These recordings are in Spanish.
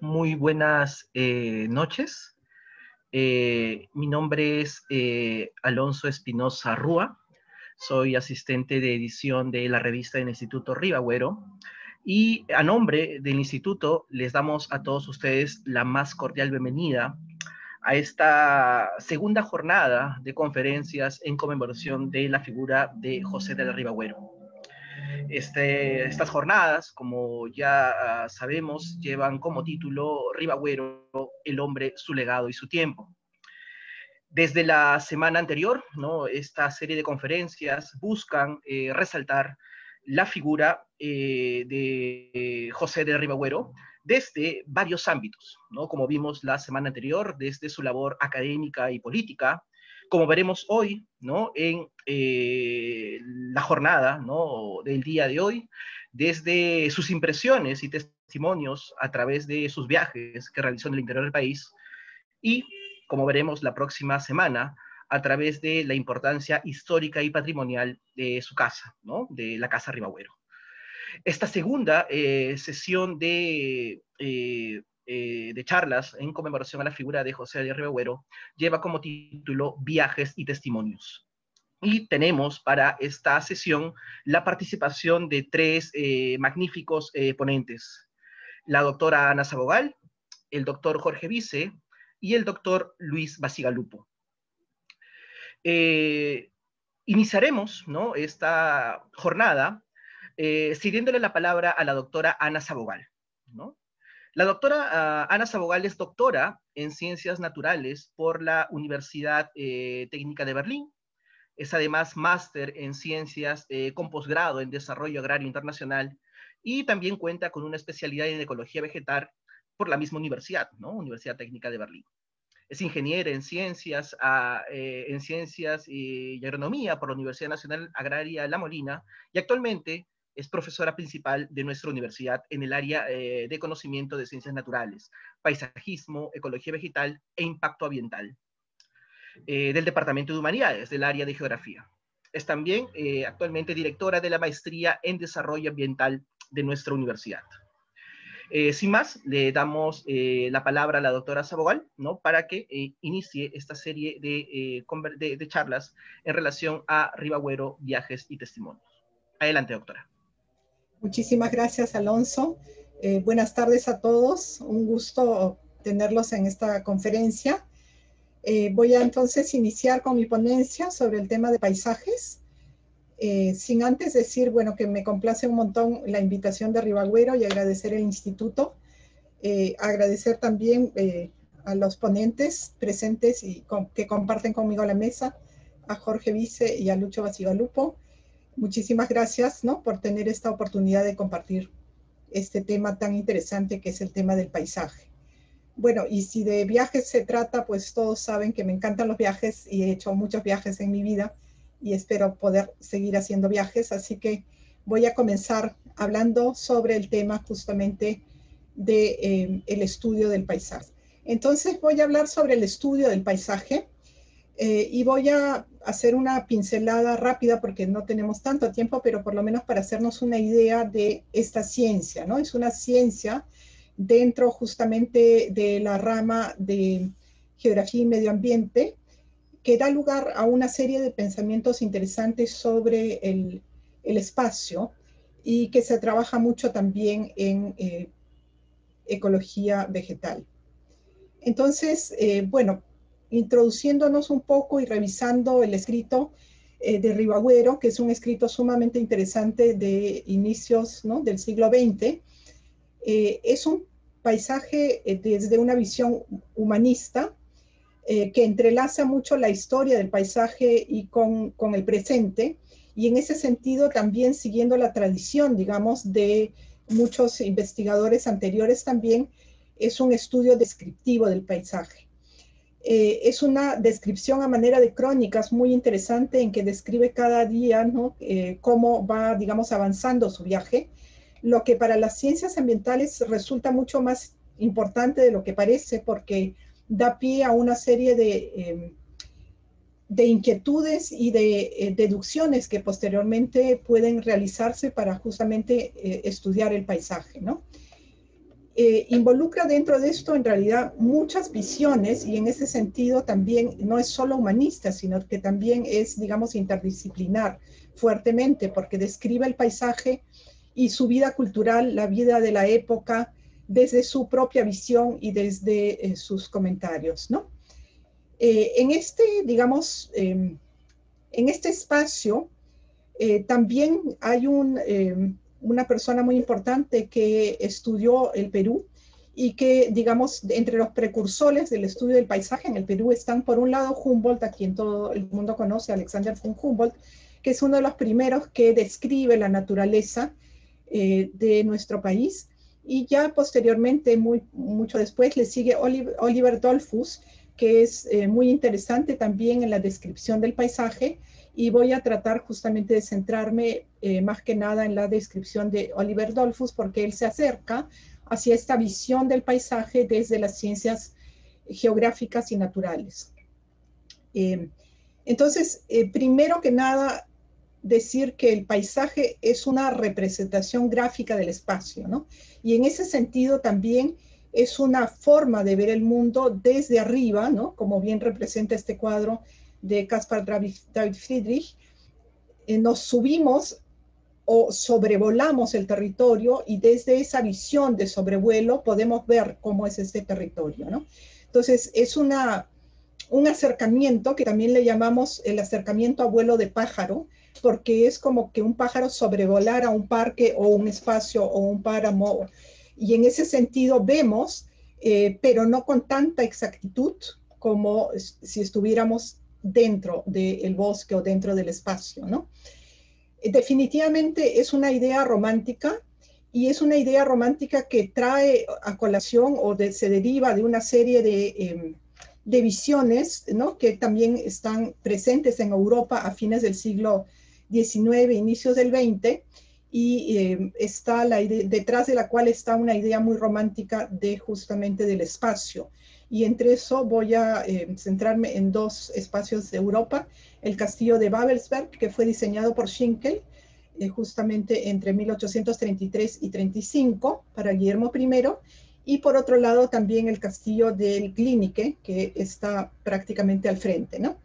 Muy buenas eh, noches. Eh, mi nombre es eh, Alonso Espinosa Rúa. Soy asistente de edición de la revista del Instituto Ribagüero. Y a nombre del instituto les damos a todos ustedes la más cordial bienvenida a esta segunda jornada de conferencias en conmemoración de la figura de José de la Ribagüero. Este, estas jornadas, como ya ah, sabemos, llevan como título Ribagüero, el hombre, su legado y su tiempo. Desde la semana anterior, ¿no? esta serie de conferencias buscan eh, resaltar la figura eh, de José de Ribagüero desde varios ámbitos, ¿no? como vimos la semana anterior, desde su labor académica y política, como veremos hoy, ¿no? En eh, la jornada, ¿no? Del día de hoy, desde sus impresiones y testimonios a través de sus viajes que realizó en el interior del país y, como veremos la próxima semana, a través de la importancia histórica y patrimonial de su casa, ¿no? De la Casa Ribagüero. Esta segunda eh, sesión de eh, eh, de charlas en conmemoración a la figura de José de Ribagüero lleva como título Viajes y Testimonios. Y tenemos para esta sesión la participación de tres eh, magníficos eh, ponentes. La doctora Ana Sabogal, el doctor Jorge Vice y el doctor Luis Basigalupo. iniciaremos ¿no? esta jornada cediéndole la palabra a la doctora Ana Sabogal. ¿no? La doctora ah, Ana Sabogal es doctora en Ciencias Naturales por la Universidad eh, Técnica de Berlín. Es además máster en Ciencias eh, con posgrado en Desarrollo Agrario Internacional y también cuenta con una especialidad en Ecología Vegetal por la misma universidad, ¿no? Universidad Técnica de Berlín. Es ingeniera en Ciencias, ah, eh, en ciencias y Agronomía por la Universidad Nacional Agraria La Molina y actualmente es profesora principal de nuestra universidad en el área eh, de conocimiento de ciencias naturales, paisajismo, ecología vegetal e impacto ambiental eh, del Departamento de Humanidades, del área de geografía. Es también eh, actualmente directora de la maestría en desarrollo ambiental de nuestra universidad. sin más, le damos la palabra a la doctora Sabogal, ¿no? Para que inicie esta serie de, de charlas en relación a Ribagüero, viajes y testimonios. Adelante, doctora. Muchísimas gracias, Alonso. Eh, buenas tardes a todos. Un gusto tenerlos en esta conferencia. Eh, voy a entonces iniciar con mi ponencia sobre el tema de paisajes. Eh, sin antes decir, bueno, que me complace un montón la invitación de Ribagüero y agradecer el instituto. agradecer también a los ponentes presentes y que comparten conmigo la mesa, a Jorge Vice y a Lucho Basigalupo muchísimas gracias ¿no? por tener esta oportunidad de compartir este tema tan interesante que es el tema del paisaje. Bueno, y si de viajes se trata, pues todos saben que me encantan los viajes y he hecho muchos viajes en mi vida y espero poder seguir haciendo viajes, así que voy a comenzar hablando sobre el tema justamente del de, eh, estudio del paisaje. Entonces voy a hablar sobre el estudio del paisaje eh, y voy a hacer una pincelada rápida porque no tenemos tanto tiempo, pero por lo menos para hacernos una idea de esta ciencia, ¿no? Es una ciencia dentro justamente de la rama de geografía y medio ambiente que da lugar a una serie de pensamientos interesantes sobre el, espacio y que se trabaja mucho también en eh, ecología vegetal. Entonces, eh, bueno, introduciéndonos un poco y revisando el escrito eh, de Ribagüero, que es un escrito sumamente interesante de inicios del siglo XX. Eh, es un paisaje eh, desde una visión humanista que entrelaza mucho la historia del paisaje y con, con el presente, y en ese sentido también siguiendo la tradición, digamos, de muchos investigadores anteriores también, es un estudio descriptivo del paisaje. Eh, es una descripción a manera de crónicas muy interesante en que describe cada día. Eh, cómo va, digamos, avanzando su viaje, lo que para las ciencias ambientales resulta mucho más importante de lo que parece porque da pie a una serie de, em, de inquietudes y de eh, deducciones que posteriormente pueden realizarse para justamente estudiar el paisaje, ¿no? Eh, involucra dentro de esto en realidad muchas visiones y en ese sentido también no es solo humanista, sino que también es, digamos, interdisciplinar fuertemente porque describe el paisaje y su vida cultural, la vida de la época, desde su propia visión y desde eh, sus comentarios, ¿no? Eh, en este, digamos, em, en este espacio también hay un em, una persona muy importante que estudió el Perú y que, digamos, entre los precursores del estudio del paisaje en el Perú están, por un lado, Humboldt, a quien todo el mundo conoce, Alexander von Humboldt, que es uno de los primeros que describe la naturaleza eh, de nuestro país. Y ya posteriormente, muy, mucho después, le sigue Oliver, Oliver Dolphus, que es eh, muy interesante también en la descripción del paisaje y voy a tratar justamente de centrarme eh, más que nada en la descripción de Oliver Dolphus porque él se acerca hacia esta visión del paisaje desde las ciencias geográficas y naturales. Eh, entonces, eh, primero que nada, decir que el paisaje es una representación gráfica del espacio, ¿no? Y en ese sentido también es una forma de ver el mundo desde arriba, ¿no? Como bien representa este cuadro de Caspar David Friedrich, eh, nos subimos o sobrevolamos el territorio y desde esa visión de sobrevuelo podemos ver cómo es este territorio, ¿no? Entonces, es una, un acercamiento que también le llamamos el acercamiento a vuelo de pájaro, porque es como que un pájaro sobrevolara un parque o un espacio o un páramo. Y en ese sentido vemos, eh, pero no con tanta exactitud como si estuviéramos dentro del bosque o dentro del espacio, ¿no? Definitivamente es una idea romántica y es una idea romántica que trae a colación o se deriva de una serie de, em, de visiones, ¿no? Que también están presentes en Europa a fines del siglo XIX, inicios del XX, y em, está la detrás de la cual está una idea muy romántica de justamente del espacio y entre eso voy a eh, centrarme en dos espacios de Europa, el castillo de Babelsberg, que fue diseñado por Schinkel eh, justamente entre 1833 y 35 para Guillermo I, y por otro lado también el castillo del Glienicke, que está prácticamente al frente, ¿no?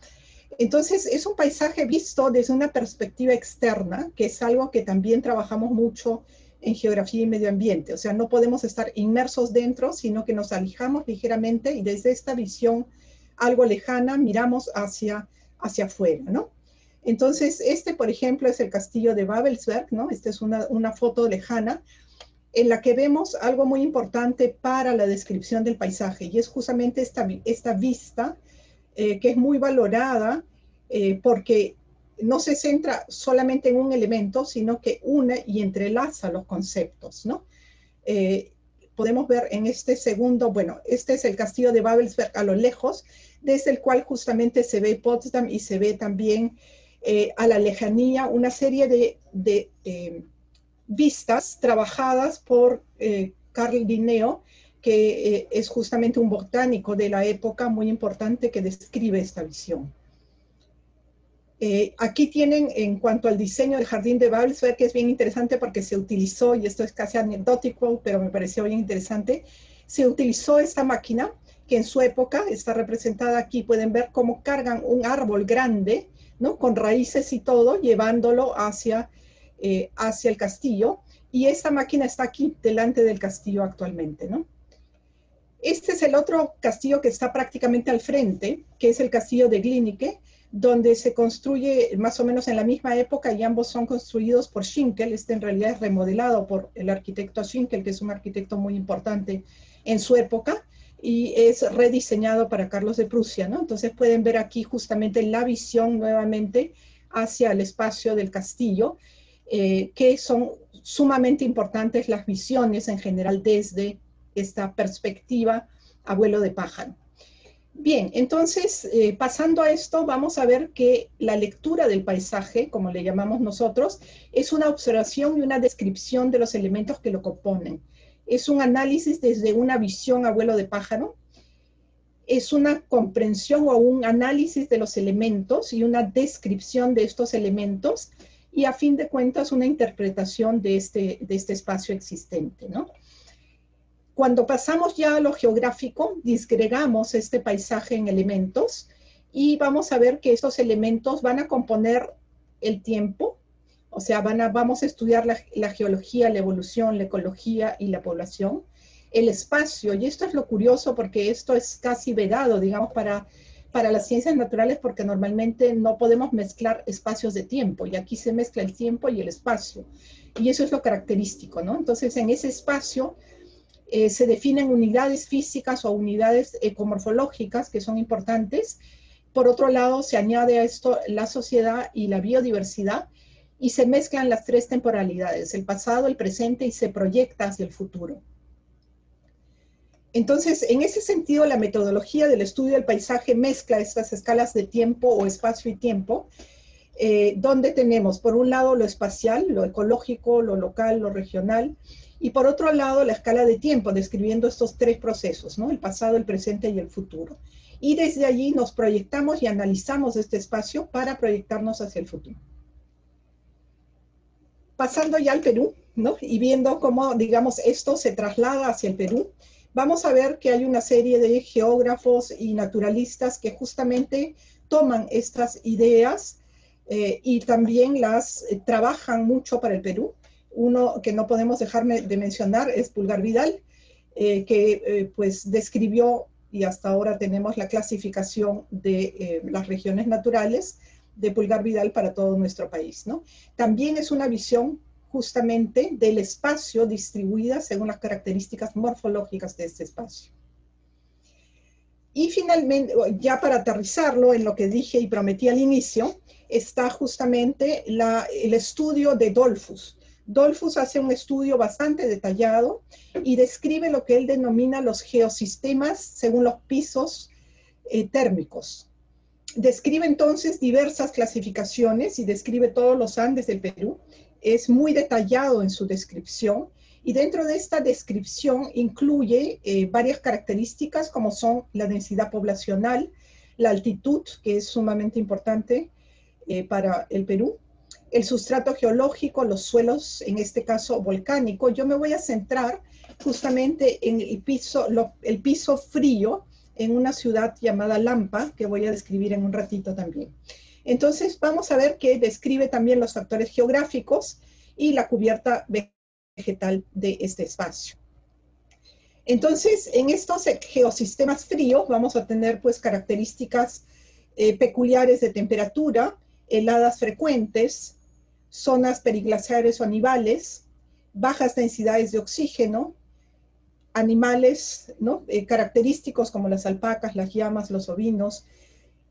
Entonces es un paisaje visto desde una perspectiva externa, que es algo que también trabajamos mucho en geografía y medio ambiente. O sea, no podemos estar inmersos dentro, sino que nos alejamos ligeramente y desde esta visión algo lejana miramos hacia, hacia afuera, ¿no? Entonces, este, por ejemplo, es el castillo de Babelsberg, ¿no? Esta es una, una foto lejana en la que vemos algo muy importante para la descripción del paisaje y es justamente esta, esta vista eh, que es muy valorada eh, porque no se centra solamente en un elemento, sino que une y entrelaza los conceptos, ¿no? Eh, podemos ver en este segundo, bueno, este es el castillo de Babelsberg a lo lejos, desde el cual justamente se ve Potsdam y se ve también a la lejanía una serie de, vistas trabajadas por Carl Linneo, que es justamente un botánico de la época muy importante que describe esta visión. Eh, aquí tienen en cuanto al diseño del jardín de Babelsberg, que es bien interesante porque se utilizó, y esto es casi anecdótico, pero me pareció bien interesante, se utilizó esta máquina que en su época está representada aquí, pueden ver cómo cargan un árbol grande, ¿no? Con raíces y todo, llevándolo hacia, eh, hacia el castillo. Y esta máquina está aquí delante del castillo actualmente, ¿no? Este es el otro castillo que está prácticamente al frente, que es el castillo de Glienicke, donde se construye más o menos en la misma época y ambos son construidos por Schinkel. Este en realidad es remodelado por el arquitecto Schinkel, que es un arquitecto muy importante en su época y es rediseñado para Carlos de Prusia, ¿no? Entonces pueden ver aquí justamente la visión nuevamente hacia el espacio del castillo, eh, que son sumamente importantes las visiones en general desde esta perspectiva abuelo de pájaro. Bien, entonces, eh, pasando a esto, vamos a ver que la lectura del paisaje, como le llamamos nosotros, es una observación y una descripción de los elementos que lo componen. Es un análisis desde una visión abuelo de pájaro, es una comprensión o un análisis de los elementos y una descripción de estos elementos y a fin de cuentas una interpretación de este, de este espacio existente, ¿no? Cuando pasamos ya a lo geográfico, disgregamos este paisaje en elementos y vamos a ver que estos elementos van a componer el tiempo, o sea, van a, vamos a estudiar la, geología, la evolución, la ecología y la población, el espacio, y esto es lo curioso porque esto es casi vedado, digamos, para, para las ciencias naturales porque normalmente no podemos mezclar espacios de tiempo, y aquí se mezcla el tiempo y el espacio, y eso es lo característico, ¿no? Entonces, en ese espacio eh, se definen unidades físicas o unidades ecomorfológicas que son importantes, por otro lado, se añade a esto la sociedad y la biodiversidad y se mezclan las tres temporalidades, el pasado, el presente y se proyecta hacia el futuro. Entonces, en ese sentido, la metodología del estudio del paisaje mezcla estas escalas de tiempo o espacio y tiempo, eh, donde tenemos, por un lado, lo espacial, lo ecológico, lo local, lo regional, y por otro lado, la escala de tiempo, describiendo estos tres procesos, ¿no? el pasado, el presente y el futuro y desde allí nos proyectamos y analizamos este espacio para proyectarnos hacia el futuro. Pasando ya al Perú, ¿no? Y viendo cómo, digamos, esto se traslada hacia el Perú, vamos a ver que hay una serie de geógrafos y naturalistas que justamente toman estas ideas eh, y también las eh, trabajan mucho para el Perú. Uno que no podemos dejarme de mencionar es Pulgar Vidal, eh, que pues describió y hasta ahora tenemos la clasificación de eh, las regiones naturales de Pulgar Vidal para todo nuestro país. ¿no? También es una visión justamente del espacio distribuida según las características morfológicas de este espacio. Y finalmente, ya para aterrizarlo en lo que dije y prometí al inicio, está justamente el estudio de Dolfus, Dolfus hace un estudio bastante detallado y describe lo que él denomina los geosistemas según los pisos eh, térmicos. Describe entonces diversas clasificaciones y describe todos los Andes del Perú. Es muy detallado en su descripción y dentro de esta descripción incluye eh, varias características como son la densidad poblacional, la altitud, que es sumamente importante eh, para el Perú, el sustrato geológico, los suelos, en este caso volcánico. Yo me voy a centrar justamente en el piso, el piso frío en una ciudad llamada Lampa, que voy a describir en un ratito también. Entonces, vamos a ver que describe también los factores geográficos y la cubierta vegetal de este espacio. Entonces, en estos geosistemas fríos vamos a tener pues características eh, peculiares de temperatura, heladas frecuentes, zonas periglaciares o anivales, bajas densidades de oxígeno, animales ¿no? Eh, característicos como las alpacas, las llamas, los ovinos,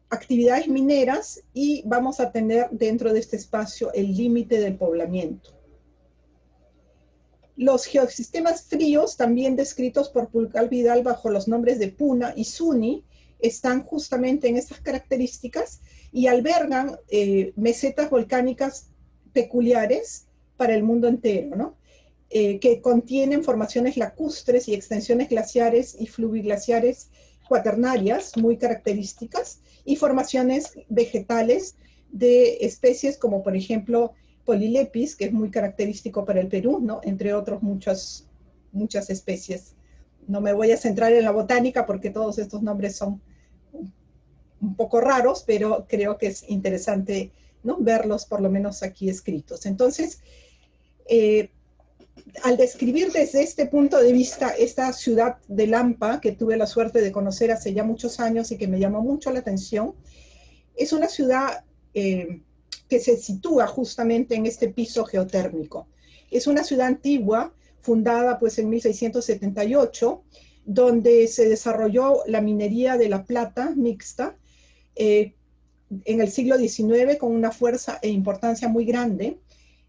actividades mineras y vamos a tener dentro de este espacio el límite del poblamiento. Los geosistemas fríos, también descritos por Pulcal Vidal bajo los nombres de Puna y Suni, están justamente en estas características y albergan eh, mesetas volcánicas peculiares para el mundo entero, ¿no? Eh, que contienen formaciones lacustres y extensiones glaciares y fluviglaciares cuaternarias muy características y formaciones vegetales de especies como por ejemplo Polilepis, que es muy característico para el Perú, ¿no? entre otros muchas, muchas especies. No me voy a centrar en la botánica porque todos estos nombres son un poco raros, pero creo que es interesante verlos por lo menos aquí escritos. Entonces, eh, al describir desde este punto de vista esta ciudad de Lampa, que tuve la suerte de conocer hace ya muchos años y que me llamó mucho la atención, es una ciudad eh, que se sitúa justamente en este piso geotérmico. Es una ciudad antigua, fundada pues en 1678, donde se desarrolló la minería de la plata mixta, eh, en el siglo XIX con una fuerza e importancia muy grande.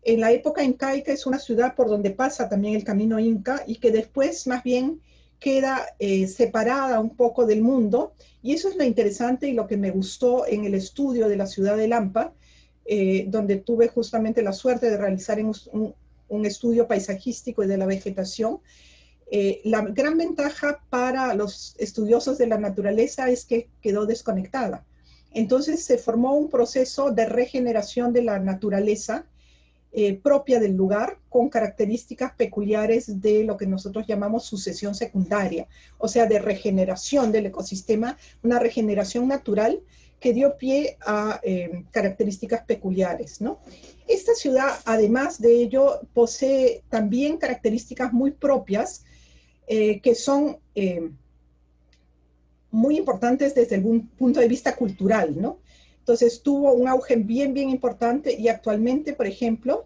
En la época incaica es una ciudad por donde pasa también el camino inca y que después más bien queda eh, separada un poco del mundo. Y eso es lo interesante y lo que me gustó en el estudio de la ciudad de Lampa, eh, donde tuve justamente la suerte de realizar un, estudio paisajístico y de la vegetación. Eh, la gran ventaja para los estudiosos de la naturaleza es que quedó desconectada entonces se formó un proceso de regeneración de la naturaleza eh, propia del lugar con características peculiares de lo que nosotros llamamos sucesión secundaria, o sea, de regeneración del ecosistema, una regeneración natural que dio pie a eh, características peculiares. ¿no? Esta ciudad, además de ello, posee también características muy propias eh, que son muy importantes desde el punto de vista cultural. ¿no? Entonces tuvo un auge bien, bien importante y actualmente, por ejemplo,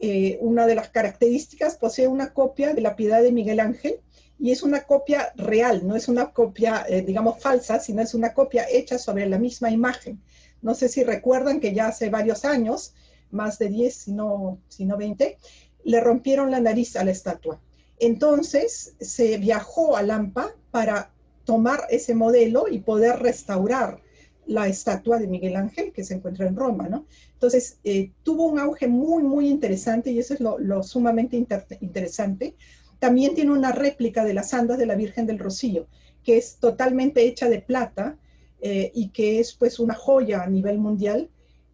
eh, una de las características posee una copia de la piedad de Miguel Ángel y es una copia real, no es una copia, eh, digamos, falsa, sino es una copia hecha sobre la misma imagen. No sé si recuerdan que ya hace varios años, más de 10, si no, si no 20, le rompieron la nariz a la estatua. Entonces se viajó a Lampa para tomar ese modelo y poder restaurar la estatua de Miguel Ángel que se encuentra en Roma, ¿no? Entonces, eh, tuvo un auge muy, muy interesante y eso es lo, sumamente interesante. También tiene una réplica de las andas de la Virgen del Rocío, que es totalmente hecha de plata eh, y que es pues una joya a nivel mundial.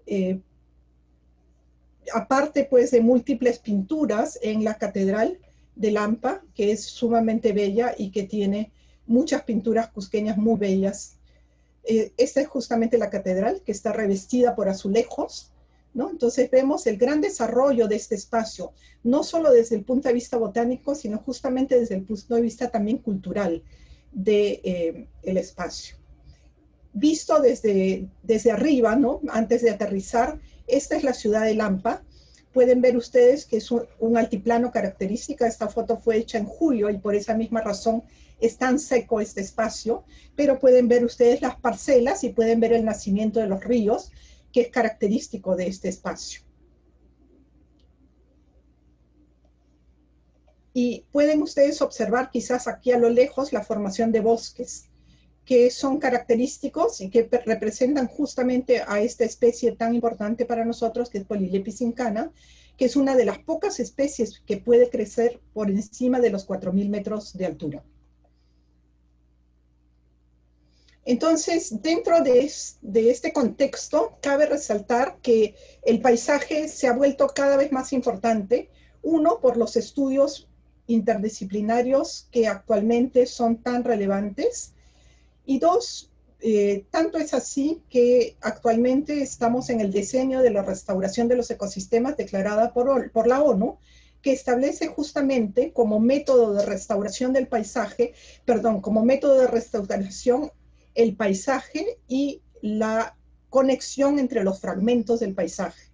Eh, aparte pues de múltiples pinturas en la Catedral de Lampa, que es sumamente bella y que tiene muchas pinturas cusqueñas muy bellas eh, esta es justamente la catedral que está revestida por azulejos, ¿no? Entonces vemos el gran desarrollo de este espacio, no solo desde el punto de vista botánico, sino justamente desde el punto de vista también cultural del de, eh, espacio. Visto desde, desde arriba, ¿no? Antes de aterrizar, esta es la ciudad de Lampa. Pueden ver ustedes que es un altiplano característica. Esta foto fue hecha en julio y por esa misma razón es tan seco este espacio, pero pueden ver ustedes las parcelas y pueden ver el nacimiento de los ríos, que es característico de este espacio. Y pueden ustedes observar quizás aquí a lo lejos la formación de bosques, que son característicos y que representan justamente a esta especie tan importante para nosotros, que es Polylepis incana, que es una de las pocas especies que puede crecer por encima de los 4.000 metros de altura. Entonces, dentro de, este contexto, cabe resaltar que el paisaje se ha vuelto cada vez más importante, uno, por los estudios interdisciplinarios que actualmente son tan relevantes, y dos, eh, tanto es así que actualmente estamos en el diseño de la restauración de los ecosistemas declarada por, por la ONU, que establece justamente como método de restauración del paisaje, perdón, como método de restauración el paisaje y la conexión entre los fragmentos del paisaje.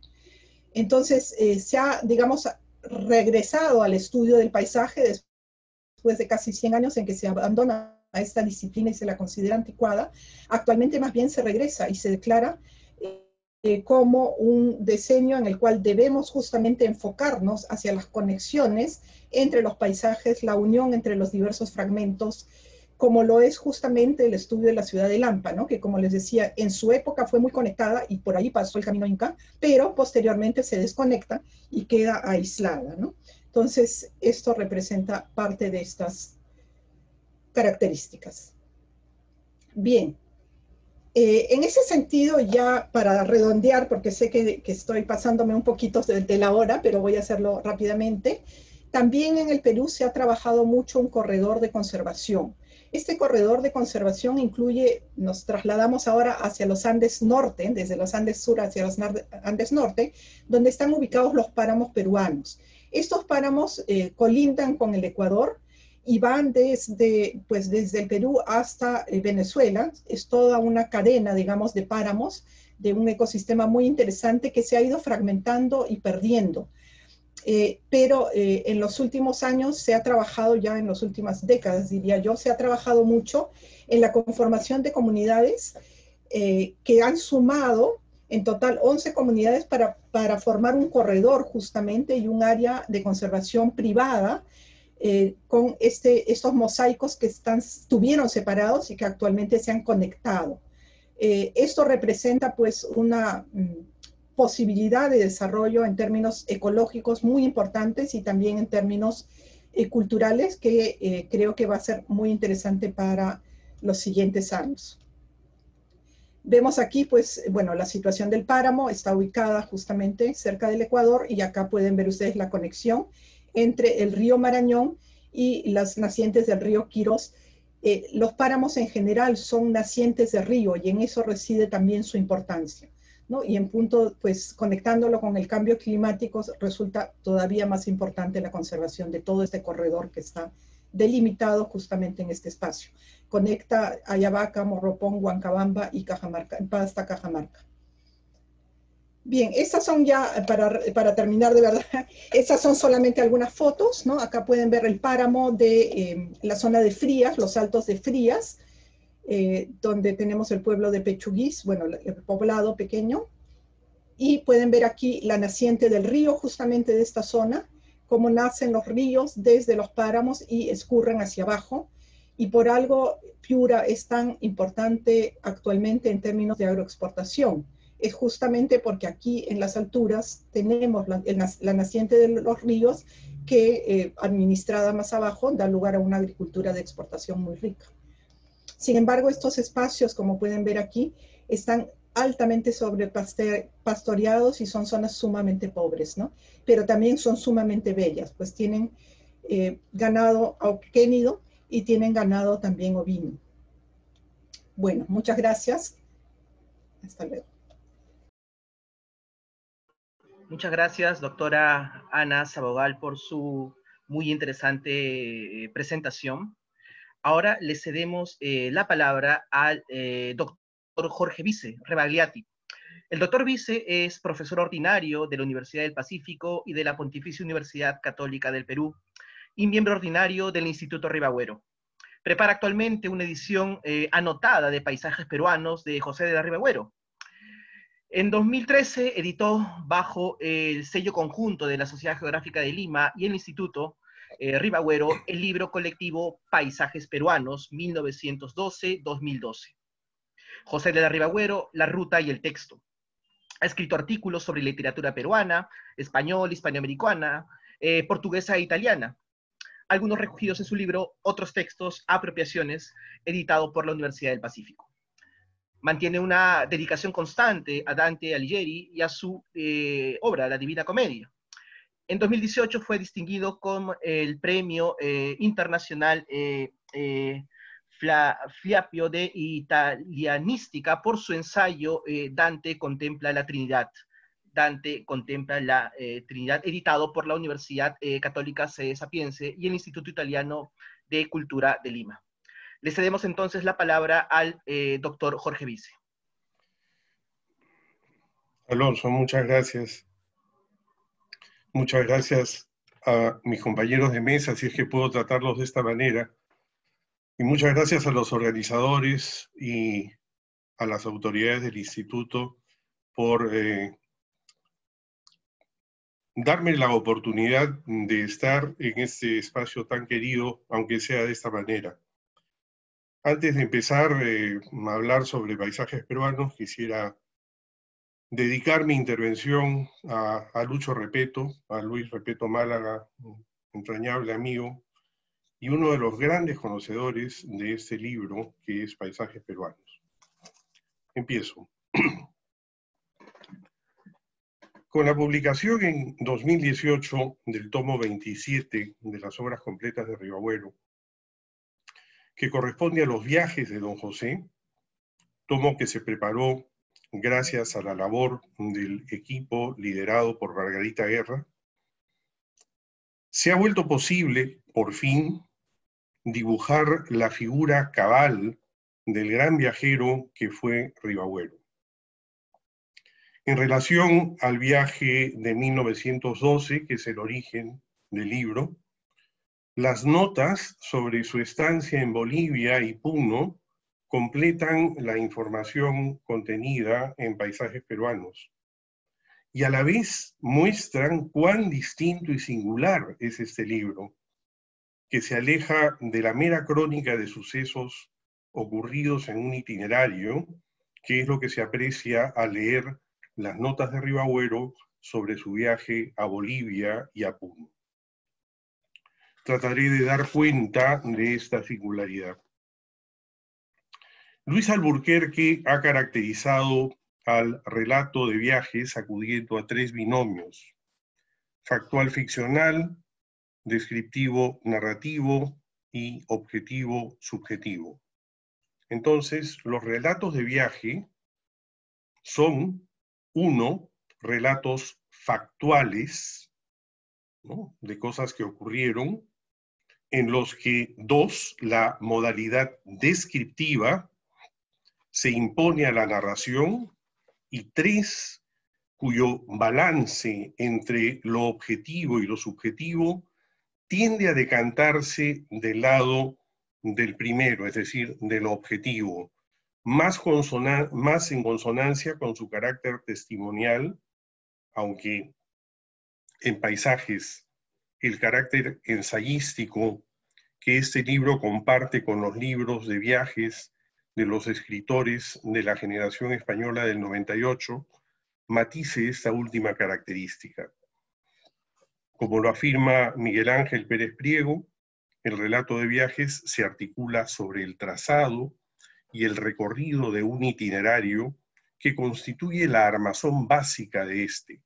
Entonces, eh, se ha, digamos, regresado al estudio del paisaje después de casi 100 años en que se abandona a esta disciplina y se la considera anticuada. Actualmente más bien se regresa y se declara eh, como un diseño en el cual debemos justamente enfocarnos hacia las conexiones entre los paisajes, la unión entre los diversos fragmentos como lo es justamente el estudio de la ciudad de Lampa, que como les decía, en su época fue muy conectada y por ahí pasó el camino Inca, pero posteriormente se desconecta y queda aislada. Entonces, esto representa parte de estas características. Bien, eh, en ese sentido, ya para redondear, porque sé que, estoy pasándome un poquito de la hora, pero voy a hacerlo rápidamente, también en el Perú se ha trabajado mucho un corredor de conservación. Este corredor de conservación incluye, nos trasladamos ahora hacia los Andes Norte, desde los Andes Sur hacia los Andes Norte, donde están ubicados los páramos peruanos. Estos páramos eh, colindan con el Ecuador y van desde, pues, desde el Perú hasta eh, Venezuela. Es toda una cadena, digamos, de páramos de un ecosistema muy interesante que se ha ido fragmentando y perdiendo. Eh, pero eh, en los últimos años se ha trabajado, ya en las últimas décadas diría yo, se ha trabajado mucho en la conformación de comunidades eh, que han sumado en total 11 comunidades para, para, formar un corredor justamente y un área de conservación privada con este, estos mosaicos que están, estuvieron separados y que actualmente se han conectado. esto representa pues una mm, posibilidad de desarrollo en términos ecológicos muy importantes y también en términos eh, culturales que eh, creo que va a ser muy interesante para los siguientes años. Vemos aquí, pues, bueno, la situación del páramo está ubicada justamente cerca del Ecuador y acá pueden ver ustedes la conexión entre el río Marañón y las nacientes del río Quirós. Eh, los páramos en general son nacientes de río y en eso reside también su importancia. ¿No? Y en punto, pues conectándolo con el cambio climático, resulta todavía más importante la conservación de todo este corredor que está delimitado justamente en este espacio. Conecta Ayabaca, Morropón, Huancabamba y Cajamarca, hasta Cajamarca. Bien, estas son ya, para, para, terminar de verdad, estas son solamente algunas fotos, ¿no? Acá pueden ver el páramo de eh, la zona de Frías, los altos de Frías, eh, donde tenemos el pueblo de Pechuguís, bueno, el poblado pequeño, y pueden ver aquí la naciente del río justamente de esta zona, cómo nacen los ríos desde los páramos y escurren hacia abajo. Y por algo Piura es tan importante actualmente en términos de agroexportación. Es justamente porque aquí en las alturas tenemos la, naciente de los ríos que eh, administrada más abajo da lugar a una agricultura de exportación muy rica. Sin embargo, estos espacios, como pueden ver aquí, están altamente sobrepastoreados y son zonas sumamente pobres, ¿no? Pero también son sumamente bellas, pues tienen eh, ganado auquénido y tienen ganado también ovino. Bueno, muchas gracias. Hasta luego. Muchas gracias, doctora Ana Sabogal, por su muy interesante eh, presentación. Ahora le cedemos eh, la palabra al doctor Jorge Vice, Rebagliati. El doctor Vice es profesor ordinario de la Universidad del Pacífico y de la Pontificia Universidad Católica del Perú y miembro ordinario del Instituto Ribagüero. Prepara actualmente una edición eh, anotada de paisajes peruanos de José de la Ribagüero. En 2013 editó bajo el sello conjunto de la Sociedad Geográfica de Lima y el Instituto eh, Ribagüero el libro colectivo Paisajes Peruanos 1912-2012. José de la Ribagüero, La Ruta y el Texto. Ha escrito artículos sobre literatura peruana, español, hispanoamericana, eh, portuguesa e italiana. Algunos recogidos en su libro, otros textos, apropiaciones, editado por la Universidad del Pacífico. Mantiene una dedicación constante a Dante Alighieri y a su eh, obra, La Divina Comedia. En 2018 fue distinguido con el Premio eh, Internacional Fliapio de Italianística por su ensayo eh, Dante contempla la Trinidad. Dante contempla la eh, Trinidad, editado por la Universidad eh, Católica C. Sapiense y el Instituto Italiano de Cultura de Lima. Le cedemos entonces la palabra al doctor Jorge Vice. Alonso, muchas gracias. Muchas gracias a mis compañeros de mesa, si es que puedo tratarlos de esta manera y muchas gracias a los organizadores y a las autoridades del instituto por eh, darme la oportunidad de estar en este espacio tan querido, aunque sea de esta manera. Antes de empezar eh, a hablar sobre paisajes peruanos, quisiera dedicar mi intervención a, Lucho Repeto, a Luis Repeto Málaga, entrañable amigo, y uno de los grandes conocedores de este libro, que es Paisajes Peruanos. Empiezo. Con la publicación en 2018 del tomo 27 de las obras completas de Ribabuelo, que corresponde a los viajes de don José, tomo que se preparó gracias a la labor del equipo liderado por Margarita Guerra, se ha vuelto posible, por fin, dibujar la figura cabal del gran viajero que fue Ribagüero. En relación al viaje de 1912, que es el origen del libro, las notas sobre su estancia en Bolivia y Puno completan la información contenida en paisajes peruanos y a la vez muestran cuán distinto y singular es este libro, que se aleja de la mera crónica de sucesos ocurridos en un itinerario, que es lo que se aprecia al leer las notas de Ribagüero sobre su viaje a Bolivia y a Puno. Trataré de dar cuenta de esta singularidad. Luis Alburquerque ha caracterizado al relato de viajes acudiendo a tres binomios, factual ficcional, descriptivo narrativo y objetivo subjetivo. Entonces, los relatos de viaje son, uno, relatos factuales, de cosas que ocurrieron, en los que, dos, la modalidad descriptiva se impone a la narración y tres, cuyo balance entre lo objetivo y lo subjetivo tiende a decantarse del lado del primero, es decir, de lo objetivo, más, más en consonancia con su carácter testimonial, aunque en paisajes el carácter ensayístico que este libro comparte con los libros de viajes de los escritores de la generación española del 98, matice esta última característica. Como lo afirma Miguel Ángel Pérez Priego, el relato de viajes se articula sobre el trazado y el recorrido de un itinerario que constituye la armazón básica de este.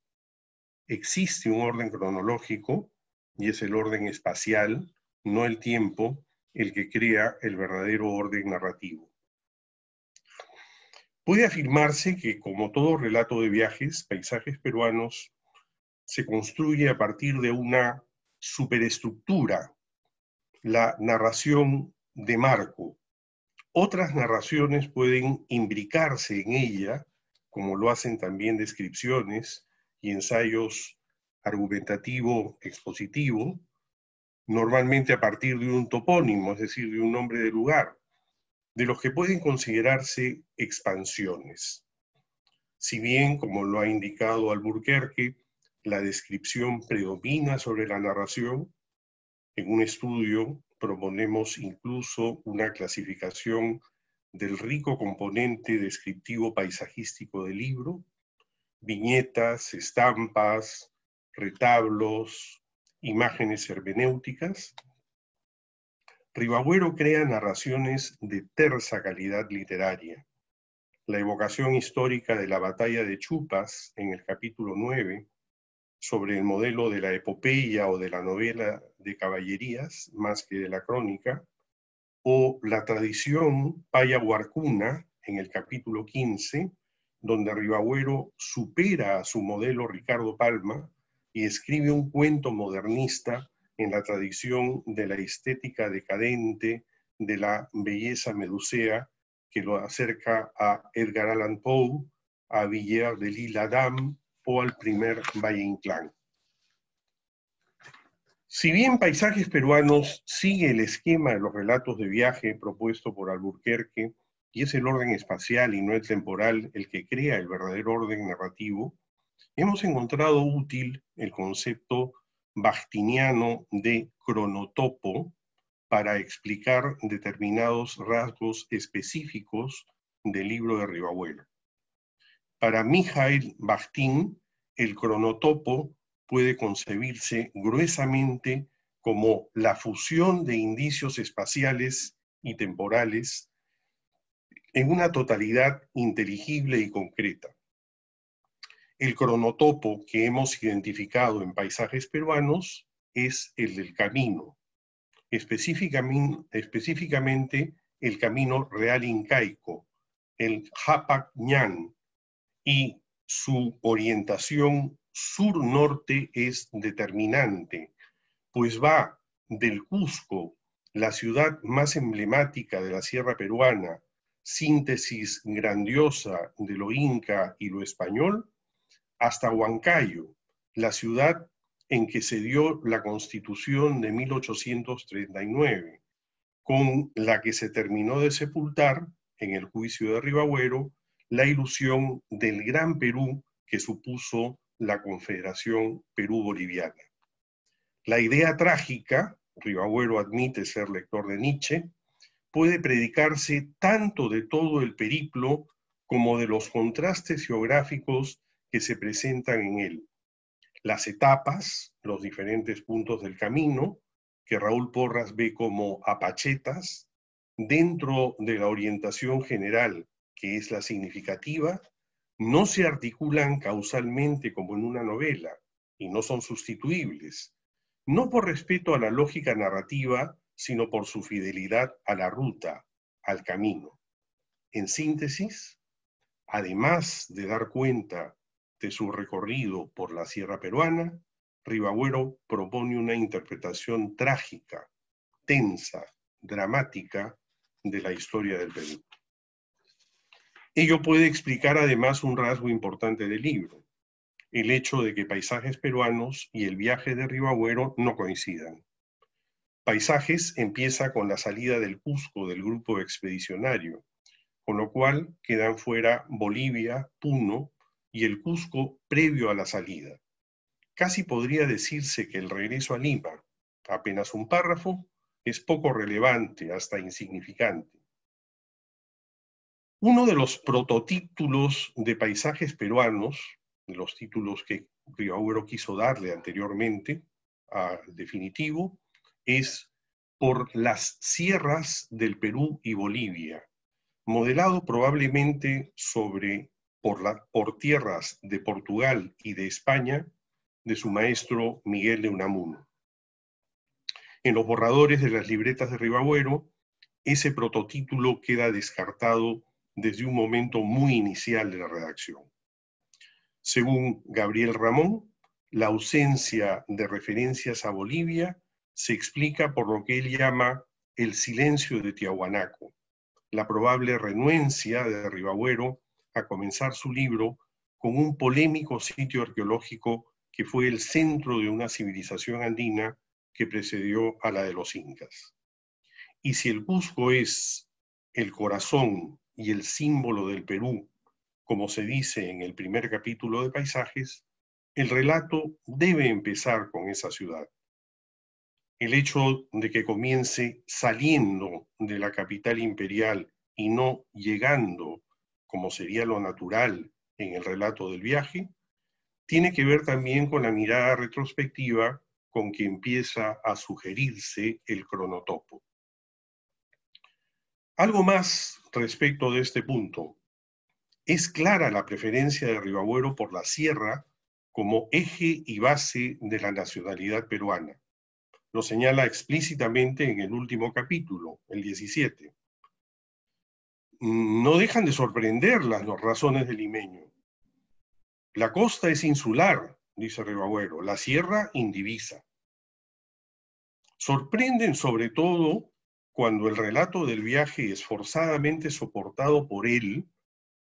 Existe un orden cronológico y es el orden espacial, no el tiempo, el que crea el verdadero orden narrativo. Puede afirmarse que, como todo relato de viajes, paisajes peruanos se construye a partir de una superestructura, la narración de marco. Otras narraciones pueden imbricarse en ella, como lo hacen también descripciones y ensayos argumentativo-expositivo, normalmente a partir de un topónimo, es decir, de un nombre de lugar, de los que pueden considerarse expansiones. Si bien, como lo ha indicado Alburquerque, la descripción predomina sobre la narración, en un estudio proponemos incluso una clasificación del rico componente descriptivo paisajístico del libro, viñetas, estampas, retablos, imágenes hermenéuticas. Ribagüero crea narraciones de tersa calidad literaria. La evocación histórica de la batalla de Chupas en el capítulo 9, sobre el modelo de la epopeya o de la novela de caballerías, más que de la crónica, o la tradición paya huarcuna en el capítulo 15, donde Ribagüero supera a su modelo Ricardo Palma y escribe un cuento modernista en la tradición de la estética decadente, de la belleza medusea, que lo acerca a Edgar Allan Poe, a Villiers de Lille Adam o al primer Valle Inclán. Si bien Paisajes Peruanos sigue el esquema de los relatos de viaje propuesto por Alburquerque, y es el orden espacial y no el temporal el que crea el verdadero orden narrativo, hemos encontrado útil el concepto bastiniano de cronotopo para explicar determinados rasgos específicos del libro de Ribabuelo. Para Mijail Bakhtin, el cronotopo puede concebirse gruesamente como la fusión de indicios espaciales y temporales en una totalidad inteligible y concreta. El cronotopo que hemos identificado en paisajes peruanos es el del camino, específicamente, el camino real incaico, el Hapak Ñan, y su orientación sur-norte es determinante, pues va del Cusco, la ciudad más emblemática de la sierra peruana, síntesis grandiosa de lo inca y lo español, hasta Huancayo, la ciudad en que se dio la constitución de 1839, con la que se terminó de sepultar, en el juicio de Ribagüero, la ilusión del gran Perú que supuso la Confederación Perú-Boliviana. La idea trágica, Ribagüero admite ser lector de Nietzsche, puede predicarse tanto de todo el periplo como de los contrastes geográficos que se presentan en él. Las etapas, los diferentes puntos del camino, que Raúl Porras ve como apachetas, dentro de la orientación general, que es la significativa, no se articulan causalmente como en una novela y no son sustituibles, no por respeto a la lógica narrativa, sino por su fidelidad a la ruta, al camino. En síntesis, además de dar cuenta de su recorrido por la sierra peruana, Ribagüero propone una interpretación trágica, tensa, dramática de la historia del Perú. Ello puede explicar además un rasgo importante del libro, el hecho de que paisajes peruanos y el viaje de Ribagüero no coincidan. Paisajes empieza con la salida del Cusco del grupo expedicionario, con lo cual quedan fuera Bolivia, Puno y el Cusco previo a la salida. Casi podría decirse que el regreso a Lima, apenas un párrafo, es poco relevante, hasta insignificante. Uno de los prototítulos de paisajes peruanos, los títulos que Rivauro quiso darle anteriormente al definitivo, es por las sierras del Perú y Bolivia, modelado probablemente sobre por, tierras de Portugal y de España de su maestro Miguel de Unamuno. En los borradores de las libretas de Ribagüero, ese prototítulo queda descartado desde un momento muy inicial de la redacción. Según Gabriel Ramón, la ausencia de referencias a Bolivia se explica por lo que él llama el silencio de Tiahuanaco, la probable renuencia de Ribagüero a comenzar su libro con un polémico sitio arqueológico que fue el centro de una civilización andina que precedió a la de los incas. Y si el Cusco es el corazón y el símbolo del Perú, como se dice en el primer capítulo de Paisajes, el relato debe empezar con esa ciudad. El hecho de que comience saliendo de la capital imperial y no llegando, como sería lo natural en el relato del viaje, tiene que ver también con la mirada retrospectiva con que empieza a sugerirse el cronotopo. Algo más respecto de este punto. Es clara la preferencia de Ribagüero por la sierra como eje y base de la nacionalidad peruana. Lo señala explícitamente en el último capítulo, el 17. No dejan de sorprender las razones del limeño. La costa es insular, dice Ribagüero, la sierra indivisa. Sorprenden sobre todo cuando el relato del viaje esforzadamente soportado por él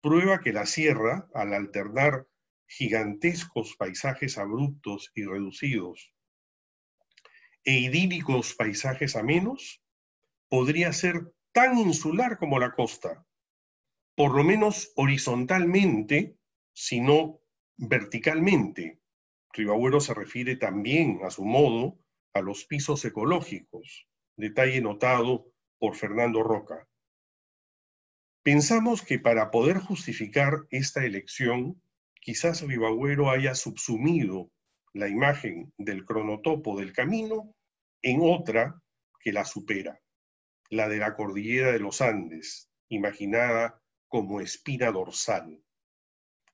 prueba que la sierra, al alternar gigantescos paisajes abruptos y reducidos e idílicos paisajes amenos, podría ser tan insular como la costa, por lo menos horizontalmente, si no verticalmente. Ribagüero se refiere también, a su modo, a los pisos ecológicos, detalle notado por Fernando Roca. Pensamos que para poder justificar esta elección, quizás Ribagüero haya subsumido la imagen del cronotopo del camino en otra que la supera, la de la cordillera de los Andes, imaginada como espina dorsal.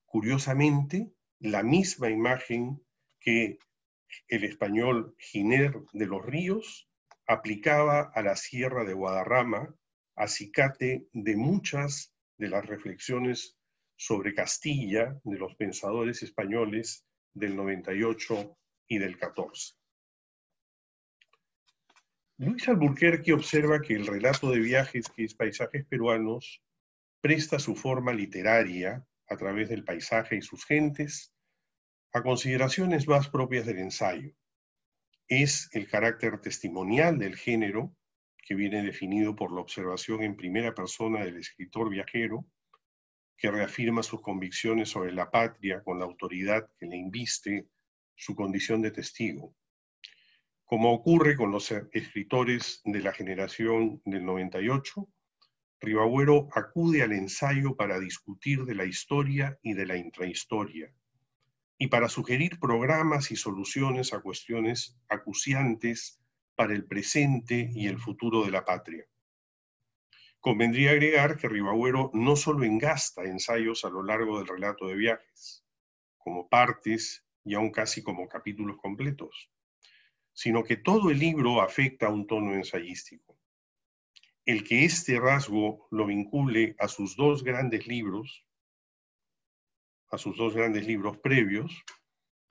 Curiosamente, la misma imagen que el español Giner de los Ríos aplicaba a la Sierra de Guadarrama, acicate de muchas de las reflexiones sobre Castilla de los pensadores españoles del 98 y del 14. Luis Alburquerque observa que el relato de viajes que es Paisajes Peruanos presta su forma literaria a través del paisaje y sus gentes a consideraciones más propias del ensayo. Es el carácter testimonial del género, que viene definido por la observación en primera persona del escritor viajero, que reafirma sus convicciones sobre la patria con la autoridad que le inviste su condición de testigo. Como ocurre con los escritores de la generación del 98, Ribagüero acude al ensayo para discutir de la historia y de la intrahistoria, y para sugerir programas y soluciones a cuestiones acuciantes para el presente y el futuro de la patria. Convendría agregar que Ribagüero no solo engasta ensayos a lo largo del relato de viajes, como partes y aún casi como capítulos completos, sino que todo el libro afecta a un tono ensayístico. El que este rasgo lo vincule a sus dos grandes libros, a sus dos grandes libros previos,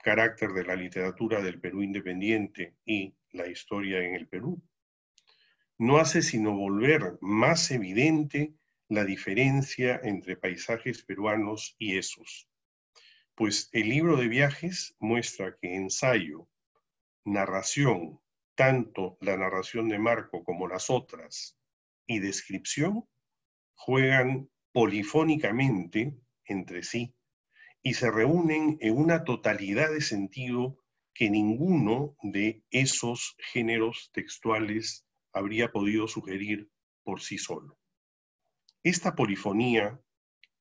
Carácter de la literatura del Perú independiente y La historia en el Perú, no hace sino volver más evidente la diferencia entre paisajes peruanos y esos. Pues el libro de viajes muestra que ensayo, narración, tanto la narración de Marco como las otras, y descripción, juegan polifónicamente entre sí y se reúnen en una totalidad de sentido que ninguno de esos géneros textuales habría podido sugerir por sí solo. Esta polifonía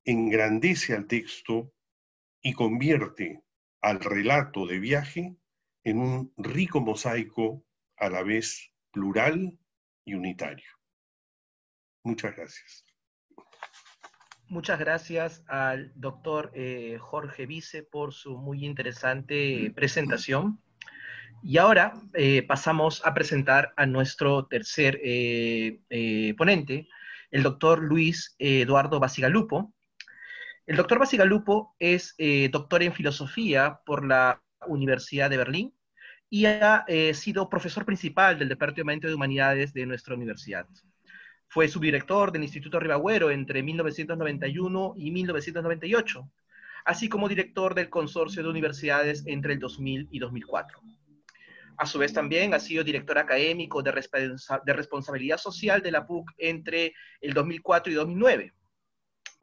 engrandece al texto y convierte al relato de viaje en un rico mosaico a la vez plural y unitario. Muchas gracias. Muchas gracias al doctor eh, Jorge Vice por su muy interesante presentación. Y ahora eh, pasamos a presentar a nuestro tercer eh, ponente, el doctor Luis Eduardo Basigalupo. El doctor Basigalupo es doctor en filosofía por la Universidad de Berlín y ha sido profesor principal del Departamento de Humanidades de nuestra universidad. Fue subdirector del Instituto Ribagüero entre 1991 y 1998, así como director del Consorcio de Universidades entre el 2000 y 2004. A su vez también ha sido director académico de, responsabilidad social de la PUC entre el 2004 y 2009.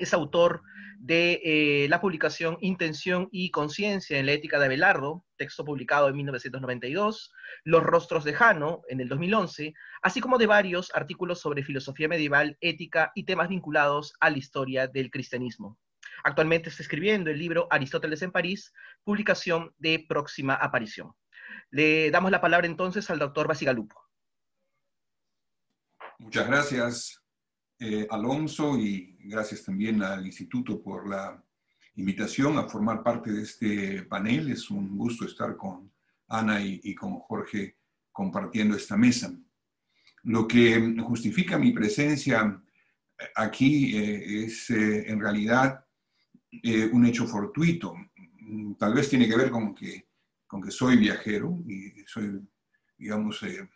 Es autor de eh, la publicación Intención y Conciencia en la Ética de Abelardo, texto publicado en 1992, Los Rostros de Jano en el 2011, así como de varios artículos sobre filosofía medieval, ética y temas vinculados a la historia del cristianismo. Actualmente está escribiendo el libro Aristóteles en París, publicación de próxima aparición. Le damos la palabra entonces al doctor Basigalupo. Muchas gracias, eh, Alonso, y gracias también al Instituto por la invitación a formar parte de este panel. Es un gusto estar con Ana y, con Jorge compartiendo esta mesa. Lo que justifica mi presencia aquí eh, es eh, en realidad un hecho fortuito. Tal vez tiene que ver con que con que soy viajero y soy, digamos, eh,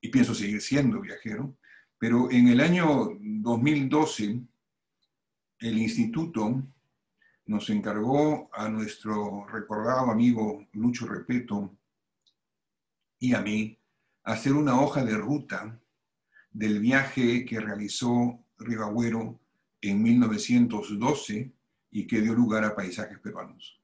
y pienso seguir siendo viajero, pero en el año 2012 el instituto nos encargó a nuestro recordado amigo Lucho Repeto y a mí hacer una hoja de ruta del viaje que realizó Ribagüero en 1912 y que dio lugar a paisajes peruanos.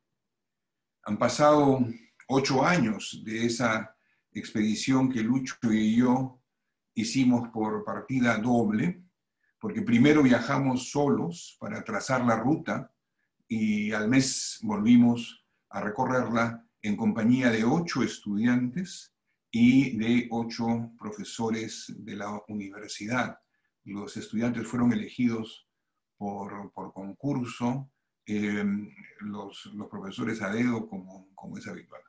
Han pasado ocho años de esa expedición que Lucho y yo hicimos por partida doble, porque primero viajamos solos para trazar la ruta y al mes volvimos a recorrerla en compañía de ocho estudiantes y de ocho profesores de la universidad. Los estudiantes fueron elegidos por, concurso, eh, los, profesores a dedo como, como es habitual.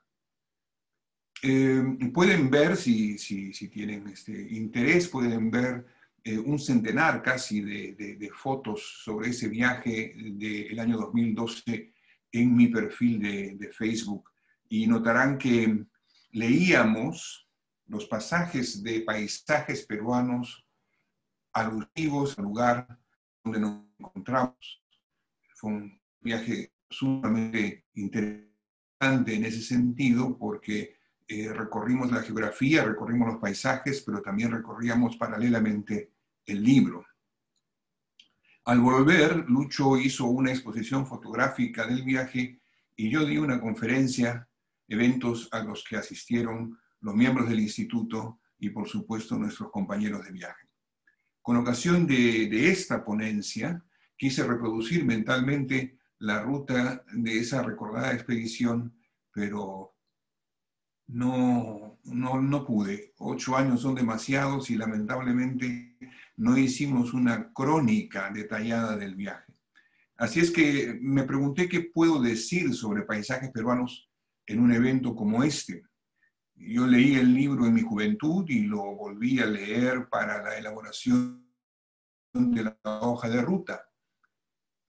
Eh, pueden ver, si, si, si tienen este interés, pueden ver eh, un centenar casi de, de, fotos sobre ese viaje del año 2012 en mi perfil de, de, Facebook y notarán que leíamos los pasajes de paisajes peruanos alusivos al lugar donde nos encontramos. Fue un viaje sumamente interesante en ese sentido porque eh, recorrimos la geografía, recorrimos los paisajes, pero también recorríamos paralelamente el libro. Al volver, Lucho hizo una exposición fotográfica del viaje y yo di una conferencia, eventos a los que asistieron los miembros del instituto y por supuesto nuestros compañeros de viaje. Con ocasión de, de esta ponencia, quise reproducir mentalmente la ruta de esa recordada expedición, pero no, no, no pude. Ocho años son demasiados y lamentablemente no hicimos una crónica detallada del viaje. Así es que me pregunté qué puedo decir sobre paisajes peruanos en un evento como este. Yo leí el libro en mi juventud y lo volví a leer para la elaboración de la hoja de ruta.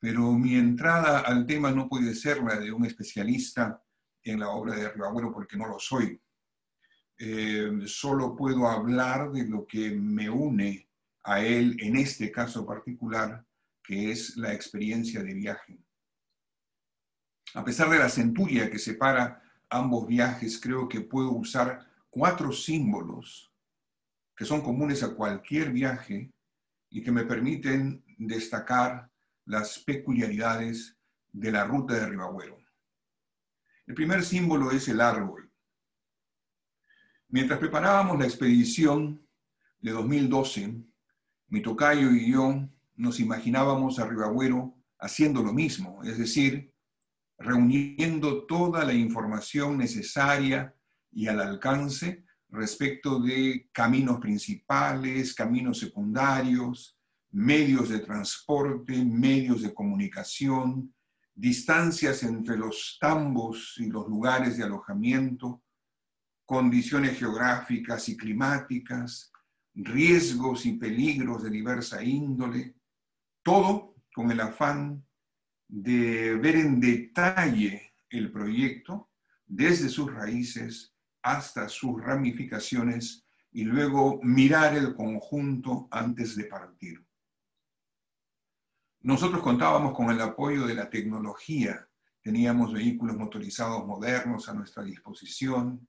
Pero mi entrada al tema no puede ser la de un especialista en la obra de Rivabuelo porque no lo soy. Eh, solo puedo hablar de lo que me une a él en este caso particular, que es la experiencia de viaje. A pesar de la centuria que separa ambos viajes, creo que puedo usar cuatro símbolos que son comunes a cualquier viaje y que me permiten destacar las peculiaridades de la ruta de Ribagüero. El primer símbolo es el árbol. Mientras preparábamos la expedición de 2012, mi tocayo y yo nos imaginábamos a Ribagüero haciendo lo mismo, es decir, reuniendo toda la información necesaria y al alcance respecto de caminos principales, caminos secundarios, medios de transporte, medios de comunicación, distancias entre los tambos y los lugares de alojamiento, condiciones geográficas y climáticas, riesgos y peligros de diversa índole, todo con el afán de ver en detalle el proyecto desde sus raíces hasta sus ramificaciones y luego mirar el conjunto antes de partir. Nosotros contábamos con el apoyo de la tecnología, teníamos vehículos motorizados modernos a nuestra disposición,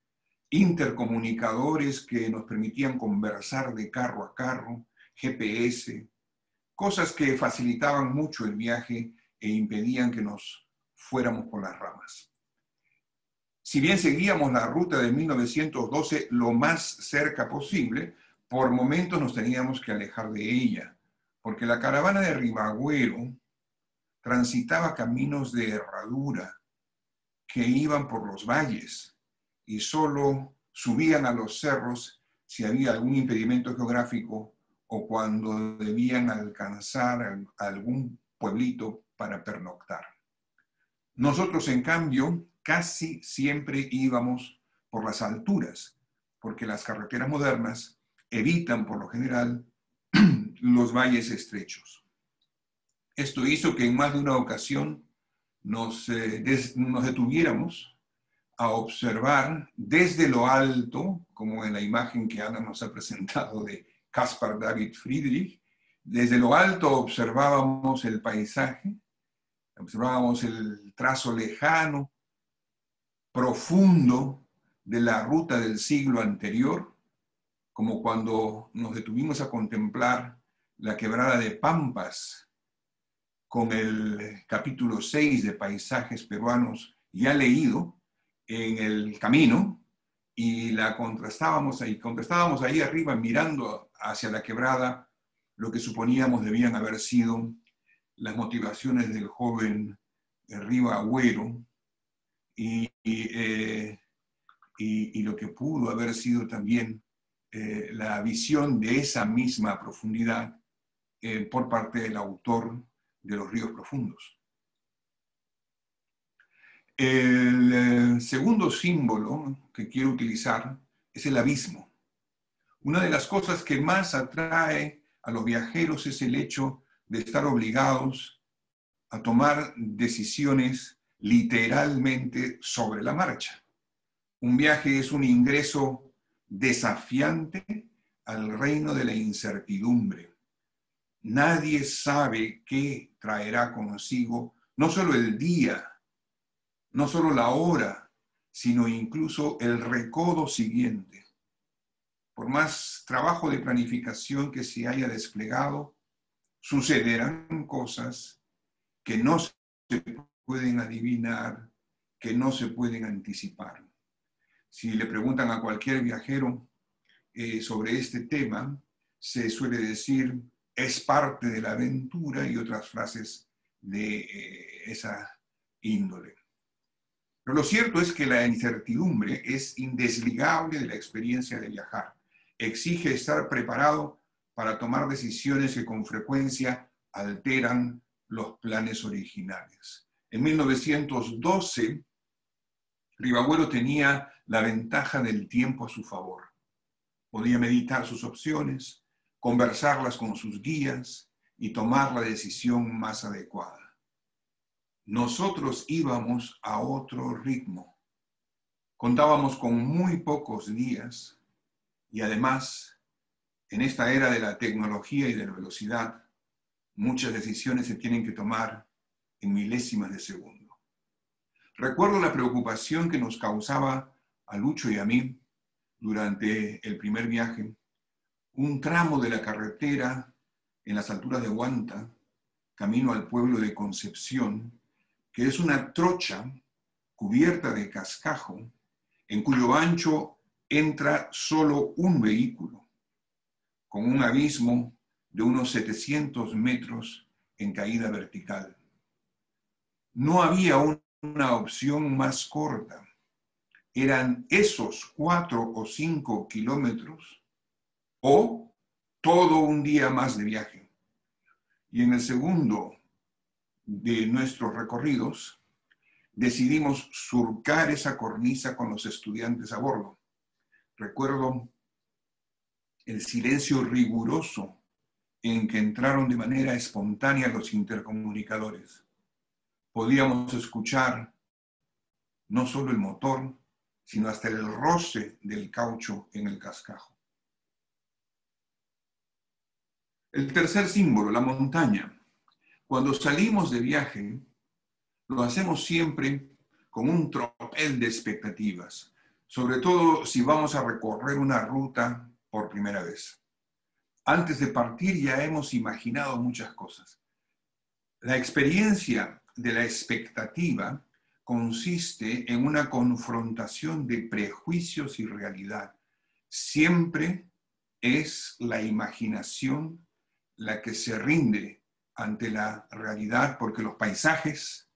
intercomunicadores que nos permitían conversar de carro a carro, GPS, cosas que facilitaban mucho el viaje e impedían que nos fuéramos por las ramas. Si bien seguíamos la ruta de 1912 lo más cerca posible, por momentos nos teníamos que alejar de ella, porque la caravana de Ribagüero transitaba caminos de herradura que iban por los valles y solo subían a los cerros si había algún impedimento geográfico o cuando debían alcanzar algún pueblito para pernoctar. Nosotros, en cambio, casi siempre íbamos por las alturas, porque las carreteras modernas evitan, por lo general, los valles estrechos. Esto hizo que en más de una ocasión nos, eh, nos detuviéramos a observar desde lo alto, como en la imagen que Ana nos ha presentado de Caspar David Friedrich, desde lo alto observábamos el paisaje observábamos el trazo lejano, profundo de la ruta del siglo anterior, como cuando nos detuvimos a contemplar la quebrada de Pampas con el capítulo 6 de Paisajes Peruanos ya leído en el camino y la contrastábamos ahí, contrastábamos ahí arriba mirando hacia la quebrada lo que suponíamos debían haber sido las motivaciones del joven Riva Agüero y, eh, y, lo que pudo haber sido también eh, la visión de esa misma profundidad eh, por parte del autor de Los Ríos Profundos. El segundo símbolo que quiero utilizar es el abismo. Una de las cosas que más atrae a los viajeros es el hecho de estar obligados a tomar decisiones literalmente sobre la marcha. Un viaje es un ingreso desafiante al reino de la incertidumbre. Nadie sabe qué traerá consigo no solo el día, no solo la hora, sino incluso el recodo siguiente. Por más trabajo de planificación que se haya desplegado, sucederán cosas que no se pueden adivinar, que no se pueden anticipar. Si le preguntan a cualquier viajero eh, sobre este tema, se suele decir es parte de la aventura y otras frases de eh, esa índole. Pero lo cierto es que la incertidumbre es indesligable de la experiencia de viajar. Exige estar preparado para tomar decisiones que con frecuencia alteran los planes originales. En 1912, Ribagüero tenía la ventaja del tiempo a su favor. Podía meditar sus opciones, conversarlas con sus guías y tomar la decisión más adecuada. Nosotros íbamos a otro ritmo. Contábamos con muy pocos días y además, en esta era de la tecnología y de la velocidad, muchas decisiones se tienen que tomar en milésimas de segundo. Recuerdo la preocupación que nos causaba a Lucho y a mí durante el primer viaje, un tramo de la carretera en las alturas de Guanta, camino al pueblo de Concepción, que es una trocha cubierta de cascajo, en cuyo ancho entra solo un vehículo, con un abismo de unos 700 metros en caída vertical. No había una opción más corta. Eran esos cuatro o cinco kilómetros o todo un día más de viaje. Y en el segundo de nuestros recorridos, decidimos surcar esa cornisa con los estudiantes a bordo. Recuerdo el silencio riguroso en que entraron de manera espontánea los intercomunicadores. Podíamos escuchar no solo el motor, sino hasta el roce del caucho en el cascajo. El tercer símbolo, la montaña. Cuando salimos de viaje, lo hacemos siempre con un tropel de expectativas, sobre todo si vamos a recorrer una ruta por primera vez. Antes de partir ya hemos imaginado muchas cosas. La experiencia de la expectativa consiste en una confrontación de prejuicios y realidad. Siempre es la imaginación la que se rinde ante la realidad porque los paisajes,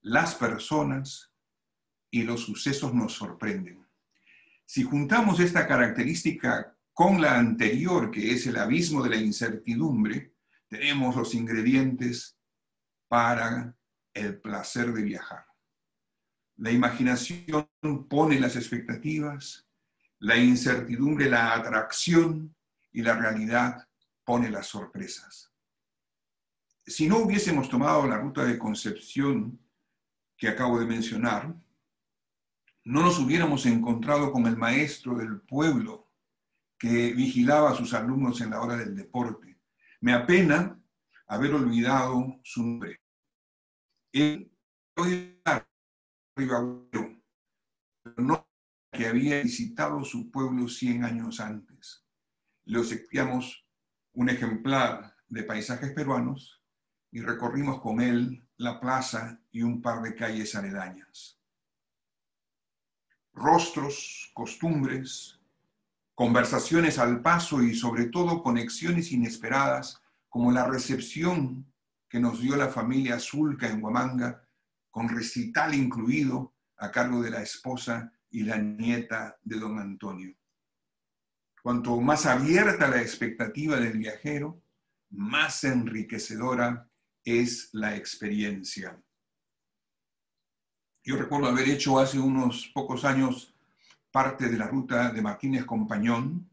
las personas y los sucesos nos sorprenden. Si juntamos esta característica con la anterior, que es el abismo de la incertidumbre, tenemos los ingredientes para el placer de viajar. La imaginación pone las expectativas, la incertidumbre la atracción y la realidad pone las sorpresas si no hubiésemos tomado la ruta de Concepción que acabo de mencionar, no nos hubiéramos encontrado con el maestro del pueblo que vigilaba a sus alumnos en la hora del deporte. Me apena haber olvidado su nombre. Él no que había visitado su pueblo 100 años antes. Le obsequiamos un ejemplar de paisajes peruanos y recorrimos con él la plaza y un par de calles aledañas. Rostros, costumbres, conversaciones al paso y sobre todo conexiones inesperadas como la recepción que nos dio la familia Zulca en Huamanga, con recital incluido a cargo de la esposa y la nieta de don Antonio. Cuanto más abierta la expectativa del viajero, más enriquecedora es la experiencia. Yo recuerdo haber hecho hace unos pocos años parte de la ruta de Martínez Compañón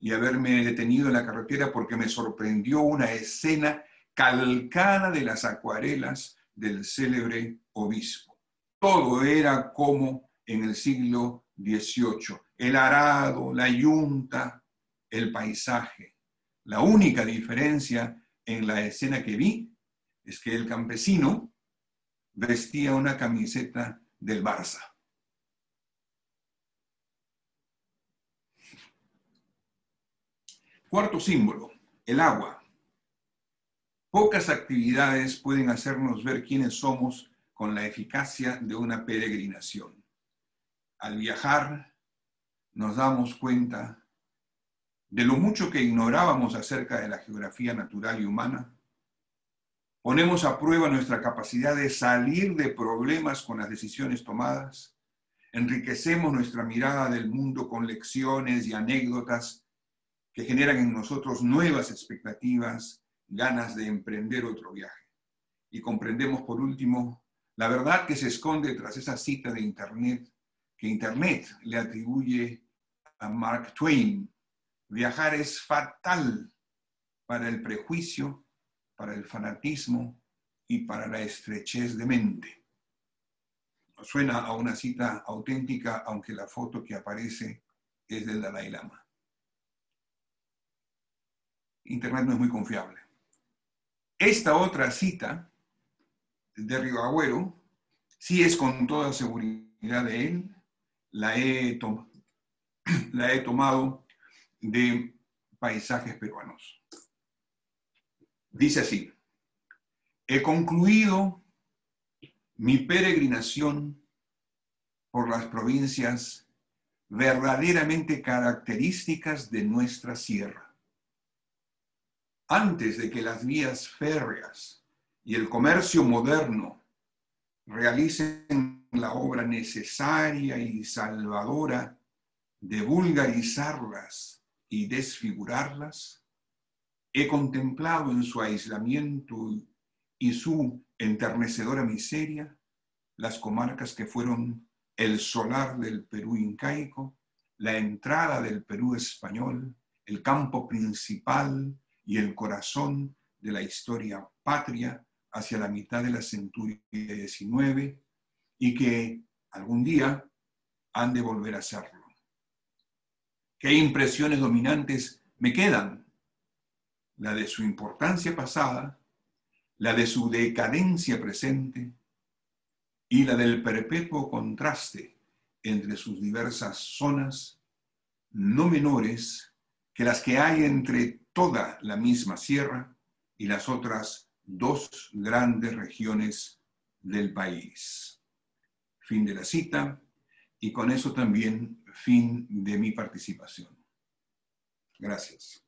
y haberme detenido en la carretera porque me sorprendió una escena calcada de las acuarelas del célebre obispo. Todo era como en el siglo XVIII. El arado, la yunta, el paisaje. La única diferencia en la escena que vi es que el campesino vestía una camiseta del Barça. Cuarto símbolo, el agua. Pocas actividades pueden hacernos ver quiénes somos con la eficacia de una peregrinación. Al viajar, nos damos cuenta de lo mucho que ignorábamos acerca de la geografía natural y humana Ponemos a prueba nuestra capacidad de salir de problemas con las decisiones tomadas. Enriquecemos nuestra mirada del mundo con lecciones y anécdotas que generan en nosotros nuevas expectativas, ganas de emprender otro viaje. Y comprendemos, por último, la verdad que se esconde tras esa cita de Internet que Internet le atribuye a Mark Twain. Viajar es fatal para el prejuicio, para el fanatismo y para la estrechez de mente. Suena a una cita auténtica, aunque la foto que aparece es del Dalai Lama. Internet no es muy confiable. Esta otra cita de Agüero sí es con toda seguridad de él, la he, la he tomado de paisajes peruanos. Dice así, he concluido mi peregrinación por las provincias verdaderamente características de nuestra sierra. Antes de que las vías férreas y el comercio moderno realicen la obra necesaria y salvadora de vulgarizarlas y desfigurarlas, he contemplado en su aislamiento y su enternecedora miseria las comarcas que fueron el solar del Perú incaico, la entrada del Perú español, el campo principal y el corazón de la historia patria hacia la mitad de la centuria XIX y que algún día han de volver a serlo. ¿Qué impresiones dominantes me quedan? La de su importancia pasada, la de su decadencia presente y la del perpetuo contraste entre sus diversas zonas, no menores que las que hay entre toda la misma sierra y las otras dos grandes regiones del país. Fin de la cita y con eso también fin de mi participación. Gracias.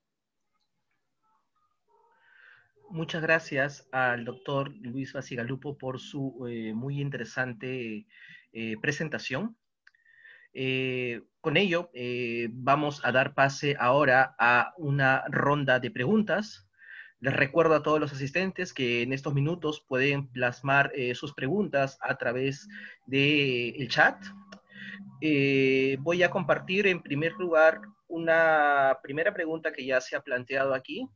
Muchas gracias al doctor Luis Basigalupo por su eh, muy interesante eh, presentación. Eh, con ello, vamos a dar pase ahora a una ronda de preguntas les recuerdo a todos los asistentes que en estos minutos pueden plasmar eh, sus preguntas a través del chat. Eh, voy a compartir en primer lugar una primera pregunta que ya se ha planteado aquí,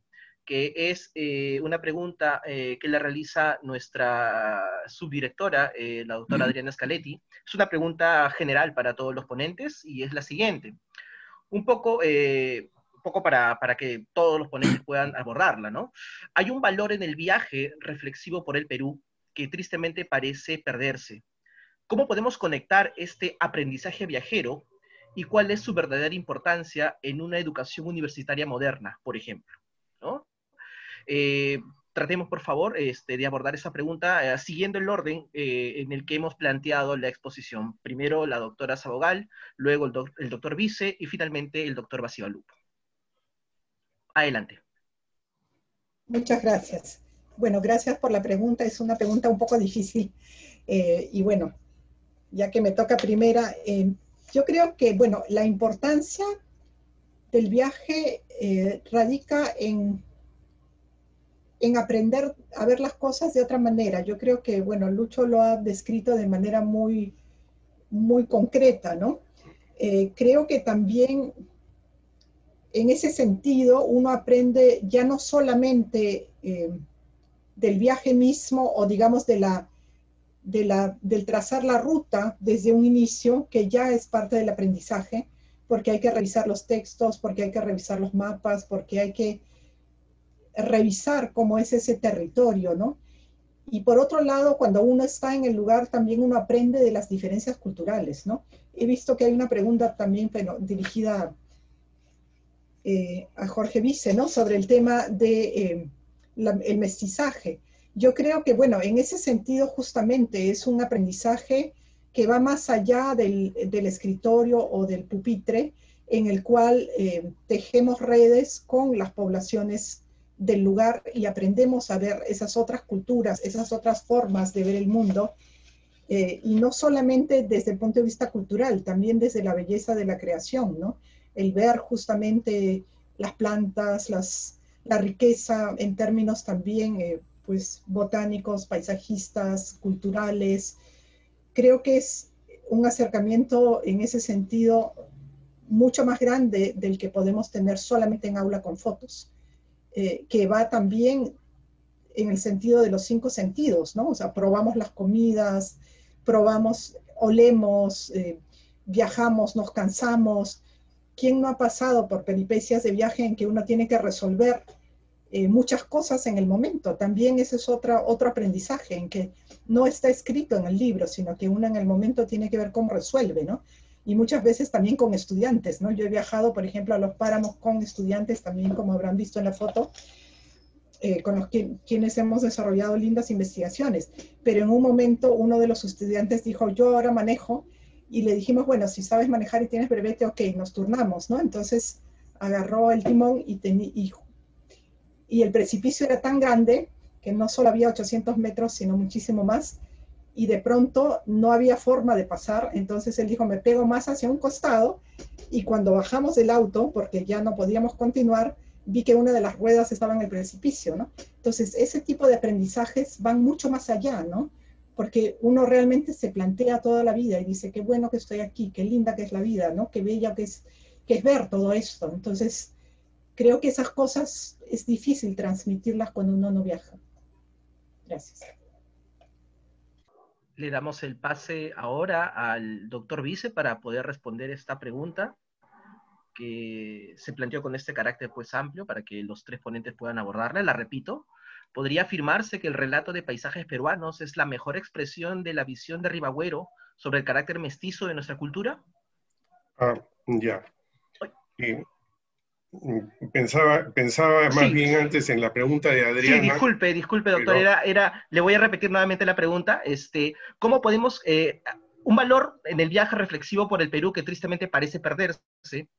que es eh, una pregunta que la realiza nuestra subdirectora, la doctora Adriana Scaletti. Es una pregunta general para todos los ponentes y es la siguiente. Un poco poco para, que todos los ponentes puedan abordarla, ¿no? Hay un valor en el viaje reflexivo por el Perú que tristemente parece perderse. ¿Cómo podemos conectar este aprendizaje viajero y cuál es su verdadera importancia en una educación universitaria moderna, por ejemplo? ¿no? Eh, tratemos, por favor, este, de abordar esa pregunta eh, siguiendo el orden eh, en el que hemos planteado la exposición. Primero la doctora Sabogal, luego el, doctor Vice y finalmente el doctor Basibalupo. Adelante. Muchas gracias. Bueno, gracias por la pregunta. Es una pregunta un poco difícil. Eh, y bueno, ya que me toca primera, eh, yo creo que, bueno, la importancia del viaje eh, radica en, en aprender a ver las cosas de otra manera. Yo creo que, bueno, Lucho lo ha descrito de manera muy, muy concreta, ¿no? creo que también en ese sentido, uno aprende ya no solamente eh, del viaje mismo o digamos de la, de la, del trazar la ruta desde un inicio, que ya es parte del aprendizaje, porque hay que revisar los textos, porque hay que revisar los mapas, porque hay que revisar cómo es ese territorio, ¿no? Y por otro lado, cuando uno está en el lugar, también uno aprende de las diferencias culturales, ¿no? He visto que hay una pregunta también dirigida eh, a Jorge Vice, ¿no? Sobre el tema del de, eh, mestizaje. Yo creo que, bueno, en ese sentido justamente es un aprendizaje que va más allá del, escritorio o del pupitre, en el cual eh, tejemos redes con las poblaciones del lugar y aprendemos a ver esas otras culturas, esas otras formas de ver el mundo, y no solamente desde el punto de vista cultural, también desde la belleza de la creación, ¿no? El ver justamente las plantas, las, la riqueza en términos también eh, pues, botánicos, paisajistas, culturales. Creo que es un acercamiento en ese sentido mucho más grande del que podemos tener solamente en aula con fotos, eh, que va también en el sentido de los cinco sentidos, ¿no? O sea, probamos las comidas, probamos, olemos, eh, viajamos, nos cansamos. ¿Quién no ha pasado por peripecias de viaje en que uno tiene que resolver eh, muchas cosas en el momento? También ese es otra, otro aprendizaje en que no está escrito en el libro, sino que uno en el momento tiene que ver cómo resuelve, ¿no? Y muchas veces también con estudiantes, ¿no? Yo he viajado, por ejemplo, a los páramos con estudiantes también, como habrán visto en la foto, eh, con los que, quienes hemos desarrollado lindas investigaciones. Pero en un momento uno de los estudiantes dijo, yo ahora manejo, y le dijimos, bueno, si sabes manejar y tienes brevete, ok, nos turnamos, ¿no? Entonces agarró el timón y, y, y el precipicio era tan grande que no solo había 800 metros, sino muchísimo más, y de pronto no había forma de pasar, entonces él dijo, me pego más hacia un costado, y cuando bajamos del auto, porque ya no podíamos continuar, vi que una de las ruedas estaba en el precipicio, ¿no? Entonces, ese tipo de aprendizajes van mucho más allá, ¿no? Porque uno realmente se plantea toda la vida y dice, qué bueno que estoy aquí, qué linda que es la vida, ¿no? Qué bella que es, que es ver todo esto. Entonces, creo que esas cosas es difícil transmitirlas cuando uno no viaja. Gracias. Le damos el pase ahora al doctor Vice para poder responder esta pregunta que se planteó con este carácter pues amplio para que los tres ponentes puedan abordarla. La repito, podría afirmarse que el relato de paisajes peruanos es la mejor expresión de la visión de Ribagüero sobre el carácter mestizo de nuestra cultura. Ah, ya. Pensaba, pensaba más bien antes en la pregunta de Adriana. Sí, disculpe, disculpe, doctor. Era, era, le voy a repetir nuevamente la pregunta. Este, ¿Cómo podemos eh, un valor en el viaje reflexivo por el Perú que tristemente parece perderse,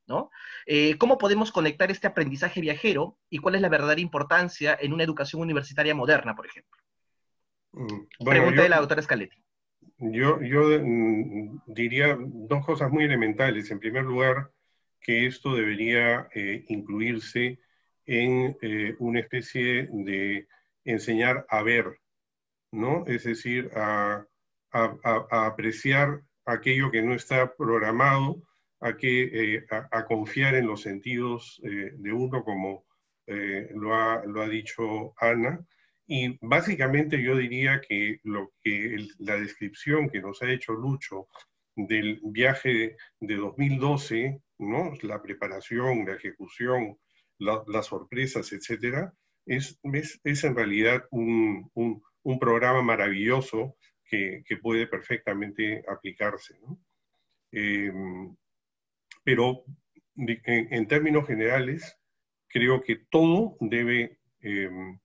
¿no? Eh, ¿Cómo podemos conectar este aprendizaje viajero y cuál es la verdadera importancia en una educación universitaria moderna, por ejemplo? Mm, Pregunta de la doctora Scaletti. Yo, yo mm, diría dos cosas muy elementales. En primer lugar, que esto debería eh, incluirse en eh, una especie de enseñar a ver, ¿no? Es decir, a a, apreciar aquello que no está programado, a, que, eh, a, confiar en los sentidos eh, de uno, como eh, lo, ha, lo, ha, dicho Ana. Y básicamente yo diría que, lo que la descripción que nos ha hecho Lucho del viaje de 2012, ¿no? la preparación, la ejecución, las sorpresas, etcétera, es, es, es, en realidad un, un, un programa maravilloso que, puede perfectamente aplicarse. Em, pero en, términos generales, creo que todo debe, em,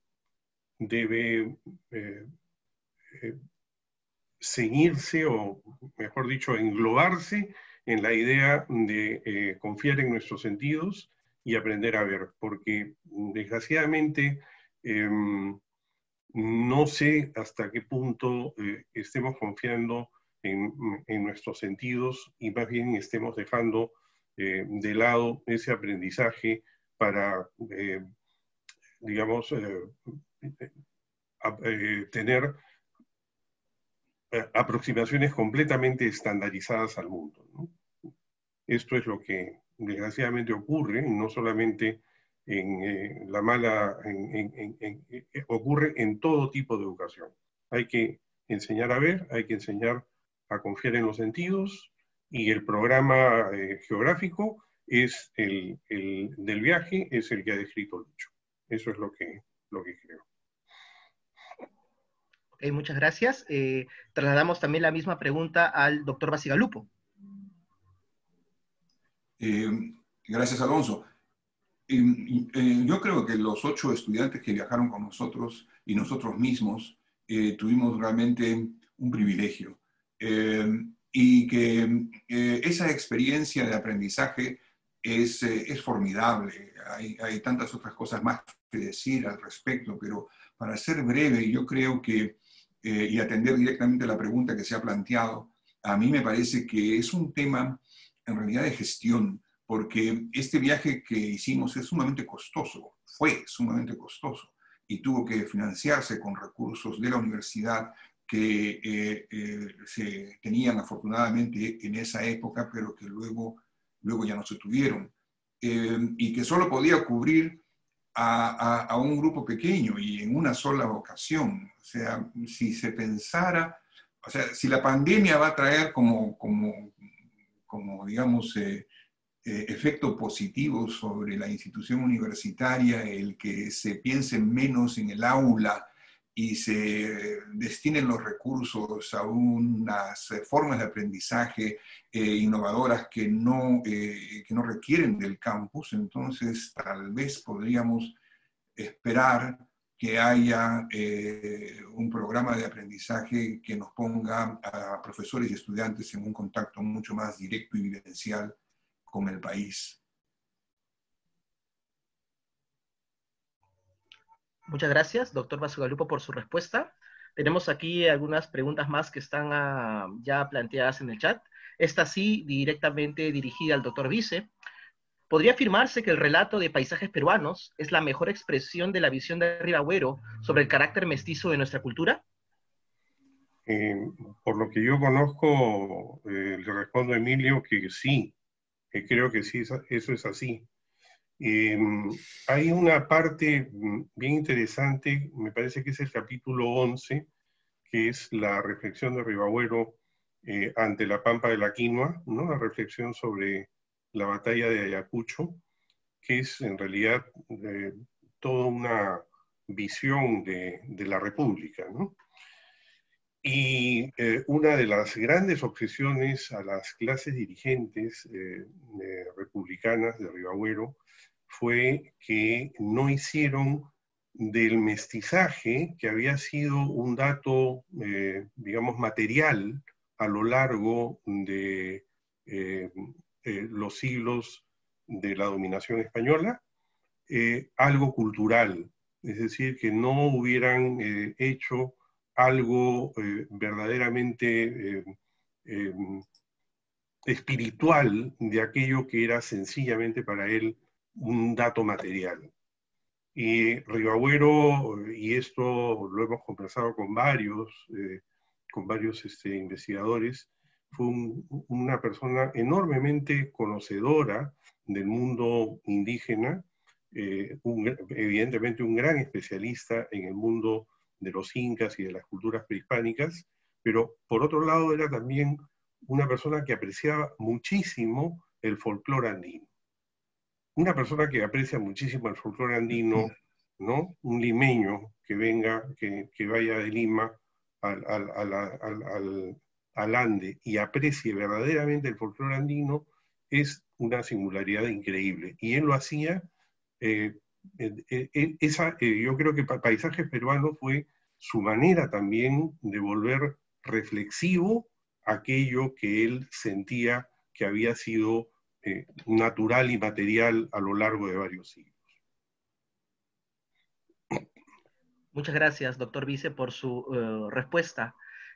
debe eh, eh, seguirse o, mejor dicho, englobarse en la idea de eh, confiar en nuestros sentidos y aprender a ver, porque desgraciadamente em, no sé hasta qué punto eh, estemos confiando en, nuestros sentidos y más bien estemos dejando eh, de lado ese aprendizaje para, eh, digamos, tener aproximaciones completamente estandarizadas al mundo. Esto es lo que desgraciadamente ocurre, no solamente en eh, la mala, eh, ocurre en todo tipo de educación. Hay que enseñar a ver, hay que enseñar a confiar en los sentidos y el programa eh, geográfico es el, del viaje, es el que ha descrito Lucho. Eso es lo que, lo que creo. muchas gracias. trasladamos también la misma pregunta al doctor Basigalupo. gracias, Alonso. Eh, yo creo que los ocho estudiantes que viajaron con nosotros y nosotros mismos eh, tuvimos realmente un privilegio eh, y que esa experiencia de aprendizaje es, es formidable. Hay, hay, tantas otras cosas más que decir al respecto, pero para ser breve, yo creo que, y atender directamente a la pregunta que se ha planteado, a mí me parece que es un tema en realidad de gestión porque este viaje que hicimos es sumamente costoso, fue sumamente costoso, y tuvo que financiarse con recursos de la universidad que eh, eh, se tenían afortunadamente en esa época, pero que luego, luego ya no se tuvieron, eh, y que solo podía cubrir a, a, un grupo pequeño y en una sola ocasión. O sea, si se pensara, o sea, si la pandemia va a traer como, como, como digamos, eh, efecto positivo sobre la institución universitaria el que se piense menos en el aula y se destinen los recursos a unas formas de aprendizaje eh, innovadoras que no, eh, que no requieren del campus, entonces tal vez podríamos esperar que haya un programa de aprendizaje que nos ponga a profesores y estudiantes en un contacto mucho más directo y vivencial con el país. Muchas gracias, doctor Basugalupo, por su respuesta. Tenemos aquí algunas preguntas más que están ah, ya planteadas en el chat. Esta sí, directamente dirigida al doctor Vice. ¿Podría afirmarse que el relato de paisajes peruanos es la mejor expresión de la visión de Ribagüero sobre el carácter mestizo de nuestra cultura? Eh, por lo que yo conozco, eh, le respondo a Emilio que sí, creo que sí, eso es así. Em, hay una parte mm, bien interesante, me parece que es el capítulo 11, que es la reflexión de Ribagüero eh, ante la pampa de la quinoa, ¿no? la reflexión sobre la batalla de Ayacucho, que es en realidad eh, toda una visión de, de la República. ¿no? Y eh, una de las grandes objeciones a las clases dirigentes eh, republicanas de Ribagüero fue que no hicieron del mestizaje, que había sido un dato, eh, digamos, material a lo largo de los siglos de la dominación española, algo cultural, es decir, que no hubieran hecho algo eh, verdaderamente eh, em, espiritual de aquello que era sencillamente para él un dato material. Y Ribagüero, y esto lo hemos conversado con varios, eh, con varios este, investigadores, fue una persona enormemente conocedora del mundo indígena, evidentemente un gran especialista en el mundo de los incas y de las culturas prehispánicas, pero por otro lado era también una persona que apreciaba muchísimo el folclore andino. Una persona que aprecia muchísimo el folclore andino, ¿no? Un limeño que venga, que, vaya de Lima al, al, Ande y aprecie verdaderamente el folclore andino, es una singularidad increíble. Y él lo hacía eh, esa, eh, yo creo que Paisajes Peruanos fue su manera también de volver reflexivo aquello que él sentía que había sido eh, natural y material a lo largo de varios siglos. Muchas gracias, doctor Vice, por su eh, respuesta.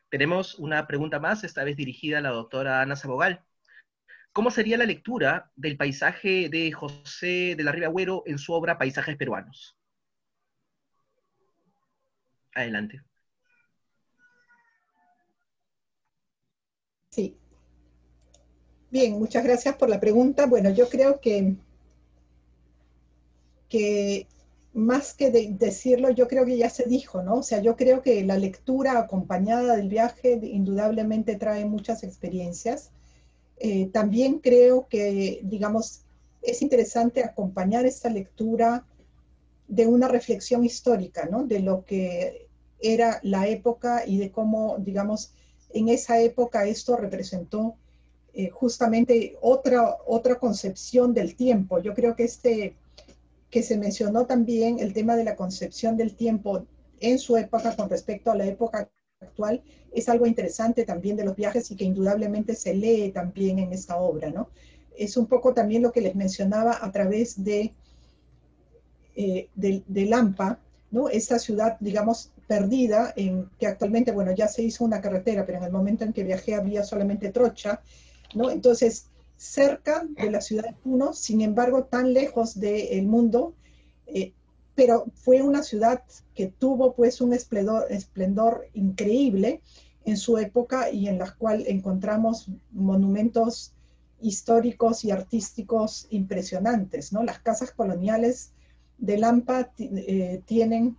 Tenemos una pregunta más, esta vez dirigida a la doctora Ana Sabogal. ¿Cómo sería la lectura del paisaje de José de la Riva Agüero en su obra Paisajes Peruanos? Adelante. Sí. Bien, muchas gracias por la pregunta. Bueno, yo creo que, que más que decirlo, yo creo que ya se dijo, ¿no? O sea, yo creo que la lectura acompañada del viaje indudablemente trae muchas experiencias eh, también creo que, digamos, es interesante acompañar esta lectura de una reflexión histórica, ¿no? De lo que era la época y de cómo, digamos, en esa época esto representó eh, justamente otra, otra concepción del tiempo. Yo creo que este, que se mencionó también el tema de la concepción del tiempo en su época con respecto a la época actual es algo interesante también de los viajes y que indudablemente se lee también en esta obra, ¿no? Es un poco también lo que les mencionaba a través de, eh, de, Lampa, ¿no? Esta ciudad, digamos, perdida, en que actualmente, bueno, ya se hizo una carretera, pero en el momento en que viajé había solamente trocha, ¿no? Entonces, cerca de la ciudad de Puno, sin embargo tan lejos del mundo, eh, pero fue una ciudad que tuvo pues un esplendor, esplendor increíble en su época y en la cual encontramos monumentos históricos y artísticos impresionantes, ¿no? Las casas coloniales de Lampa eh, tienen,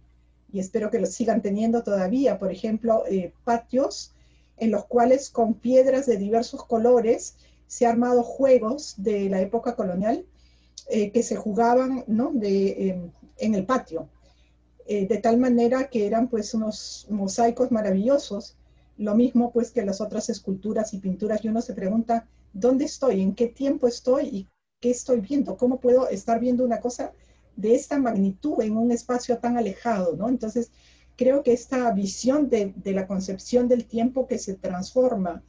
y espero que lo sigan teniendo todavía, por ejemplo, eh, patios en los cuales con piedras de diversos colores se han armado juegos de la época colonial eh, que se jugaban ¿no? de, em, en el patio, eh, de tal manera que eran pues unos mosaicos maravillosos, lo mismo pues que las otras esculturas y pinturas, y uno se pregunta, ¿dónde estoy? ¿En qué tiempo estoy? ¿Y qué estoy viendo? ¿Cómo puedo estar viendo una cosa de esta magnitud en un espacio tan alejado? ¿no? Entonces, creo que esta visión de, de la concepción del tiempo que se transforma,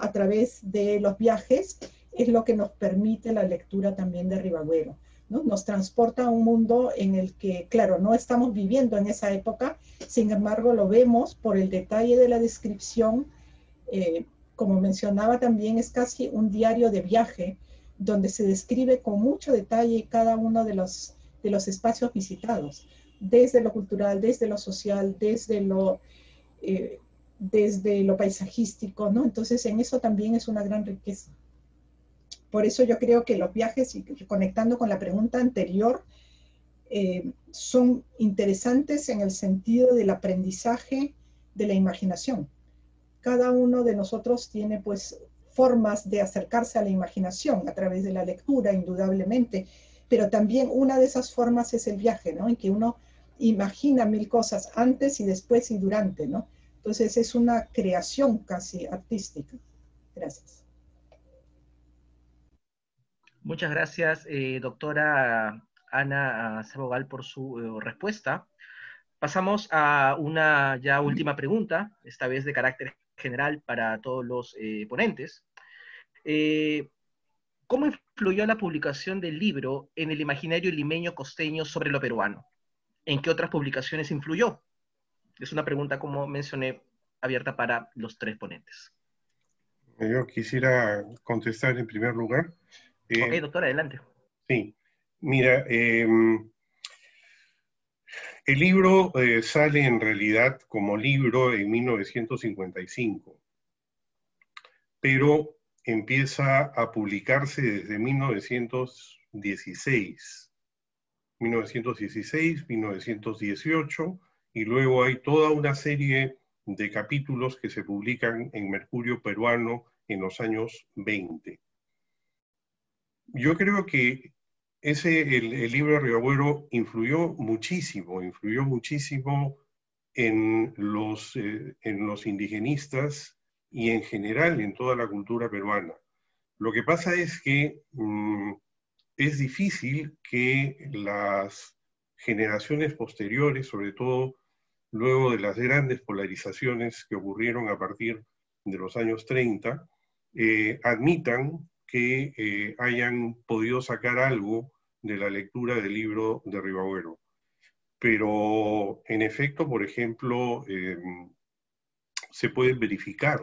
a través de los viajes es lo que nos permite la lectura también de Ribagüero. ¿No? Nos transporta a un mundo en el que, claro, no estamos viviendo en esa época, sin embargo lo vemos por el detalle de la descripción. Eh, como mencionaba también, es casi un diario de viaje donde se describe con mucho detalle cada uno de los, de los espacios visitados, desde lo cultural, desde lo social, desde lo eh, desde lo paisajístico, ¿no? Entonces en eso también es una gran riqueza. Por eso yo creo que los viajes, y conectando con la pregunta anterior, eh, son interesantes en el sentido del aprendizaje de la imaginación. Cada uno de nosotros tiene pues formas de acercarse a la imaginación a través de la lectura, indudablemente, pero también una de esas formas es el viaje, ¿no? En que uno imagina mil cosas antes y después y durante, ¿no? Entonces es una creación casi artística. Gracias. Muchas gracias, eh, doctora Ana Sabogal, por su eh, respuesta. Pasamos a una ya última pregunta, esta vez de carácter general para todos los eh, ponentes. ¿Cómo influyó la publicación del libro en el imaginario limeño costeño sobre lo peruano? ¿En qué otras publicaciones influyó? Es una pregunta, como mencioné, abierta para los tres ponentes. Yo quisiera contestar en primer lugar. Eh, ok, doctor, adelante. Sí, mira, em, el libro eh, sale en realidad como libro en 1955, pero empieza a publicarse desde 1916. 1916, 1918 y luego hay toda una serie de capítulos que se publican en Mercurio Peruano en los años 20. Yo creo que ese, el, libro de Rivabuero influyó muchísimo, influyó muchísimo en los, eh, en los indigenistas y en general en toda la cultura peruana. Lo que pasa es que mm, es difícil que las generaciones posteriores, sobre todo luego de las grandes polarizaciones que ocurrieron a partir de los años 30, eh, admitan que eh, hayan podido sacar algo de la lectura del libro de Ribagüero. Pero en efecto, por ejemplo, em, se puede verificar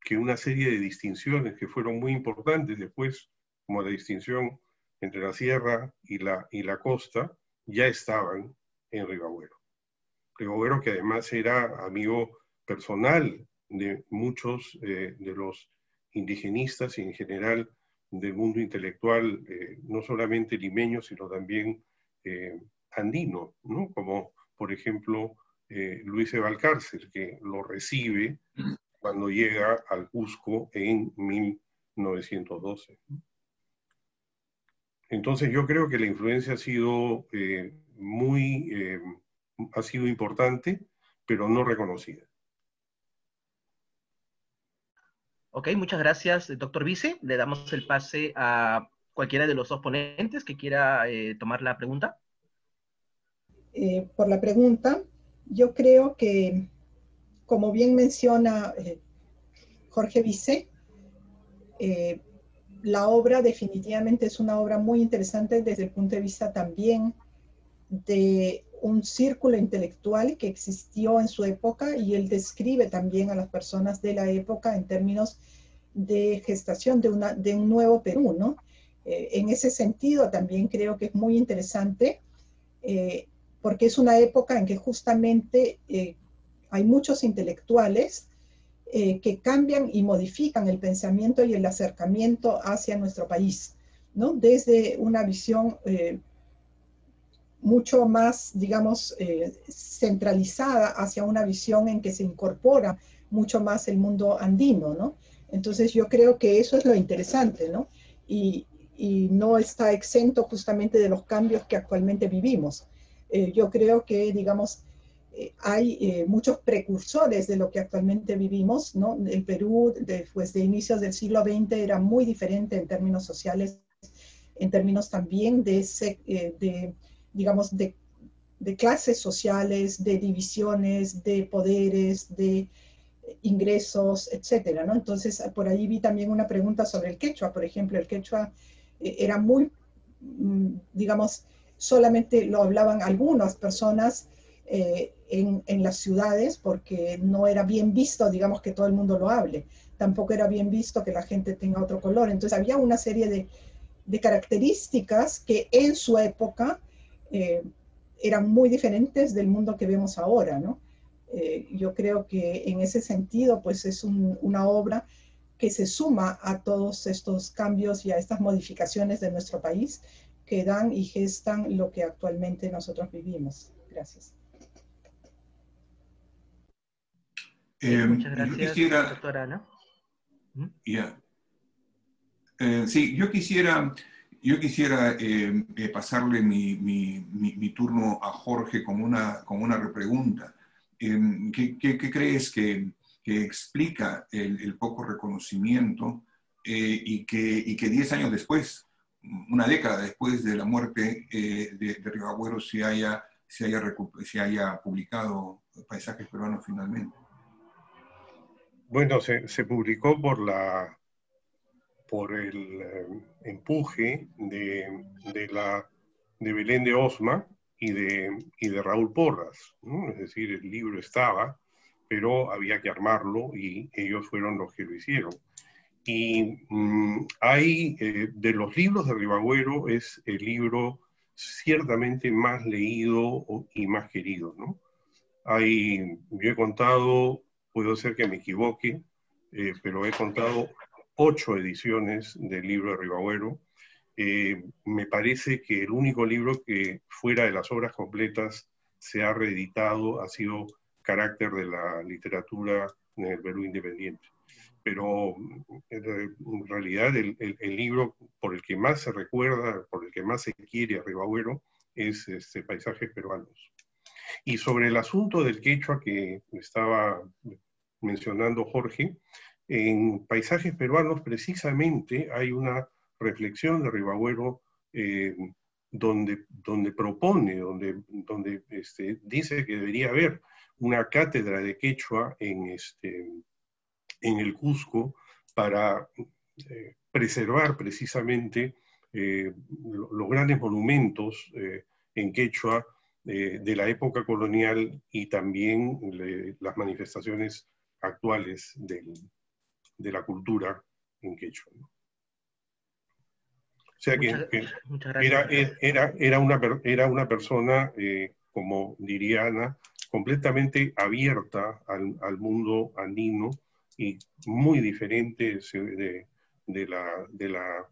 que una serie de distinciones que fueron muy importantes después, como la distinción entre la sierra y la, y la costa, ya estaban en Ribagüero. Ribagüero, que además era amigo personal de muchos eh, de los indigenistas y en general del mundo intelectual, eh, no solamente limeño, sino también eh, andino, ¿no? como por ejemplo Luis de Valcárcel, que lo recibe cuando llega al Cusco en 1912. Entonces yo creo que la influencia ha sido muy ha sido importante, pero no reconocida. Ok, muchas gracias, doctor Vice. Le damos el pase a cualquiera de los dos ponentes que quiera eh, tomar la pregunta. Eh, por la pregunta, yo creo que, como bien menciona eh, Jorge Vice, la obra definitivamente es una obra muy interesante desde el punto de vista también de un círculo intelectual que existió en su época y él describe también a las personas de la época en términos de gestación de, una, de un nuevo Perú, ¿no? Eh, en ese sentido también creo que es muy interesante eh, porque es una época en que justamente eh, hay muchos intelectuales que cambian y modifican el pensamiento y el acercamiento hacia nuestro país, ¿no? Desde una visión mucho más, digamos, centralizada hacia una visión en que se incorpora mucho más el mundo andino, ¿no? Entonces yo creo que eso es lo interesante, ¿no? Y, y no está exento justamente de los cambios que actualmente vivimos. Eh, yo creo que, digamos, eh, hay eh, muchos precursores de lo que actualmente vivimos, ¿no? El Perú, después de inicios del siglo XX, era muy diferente en términos sociales, en términos también de, de digamos, de, clases sociales, de divisiones, de poderes, de ingresos, etcétera, ¿no? Entonces, por ahí vi también una pregunta sobre el quechua, por ejemplo, el quechua eh, era muy, mm, digamos, solamente lo hablaban algunas personas eh, en, las ciudades porque no era bien visto, digamos, que todo el mundo lo hable. Tampoco era bien visto que la gente tenga otro color. Entonces había una serie de características que en su época eh, eran muy diferentes del mundo que vemos ahora, ¿no? yo creo que en ese sentido, pues es un, una obra que se suma a todos estos cambios y a estas modificaciones de nuestro país que dan y gestan lo que actualmente nosotros vivimos. Gracias. Eh, muchas gracias, doctora Ana. ¿Mm? Eh, sí, yo quisiera, yo quisiera eh, pasarle mi, turno a Jorge como una, como una repregunta. ¿Qué, qué, crees que, explica el, poco reconocimiento eh, y, que, y que diez años después, una década después de la muerte eh, de, de se haya, se, haya se haya publicado Paisajes Peruanos finalmente. Bueno, se publicó por la por el eh, empuje de, de, la, de Belén de Osma y de, y de Raúl Porras. Es decir, el libro estaba, pero había que armarlo y ellos fueron los que lo hicieron. Y mm, hay, eh, de los libros de Ribagüero, es el libro ciertamente más leído y más querido, ¿no? Hay, yo he contado, puedo ser que me equivoque, eh, pero he contado ocho ediciones del libro de Ribagüero. Eh, me parece que el único libro que fuera de las obras completas se ha reeditado ha sido carácter de la literatura en el Perú independiente. Pero en realidad el, libro por el que más se recuerda, por el que más se quiere a Ribagüero, es este, Paisajes Peruanos. Y sobre el asunto del quechua que estaba mencionando Jorge, en Paisajes Peruanos precisamente hay una reflexión de Ribagüero eh, donde, donde propone, donde, donde este, dice que debería haber una cátedra de quechua en, este, en el Cusco para eh, preservar precisamente eh, los grandes monumentos en quechua de la época colonial y también las manifestaciones actuales de la cultura en quechua. O sea que, era, era, era, una, era una persona, como diría Ana, completamente abierta al, mundo andino y muy diferente de, de, la, de, la,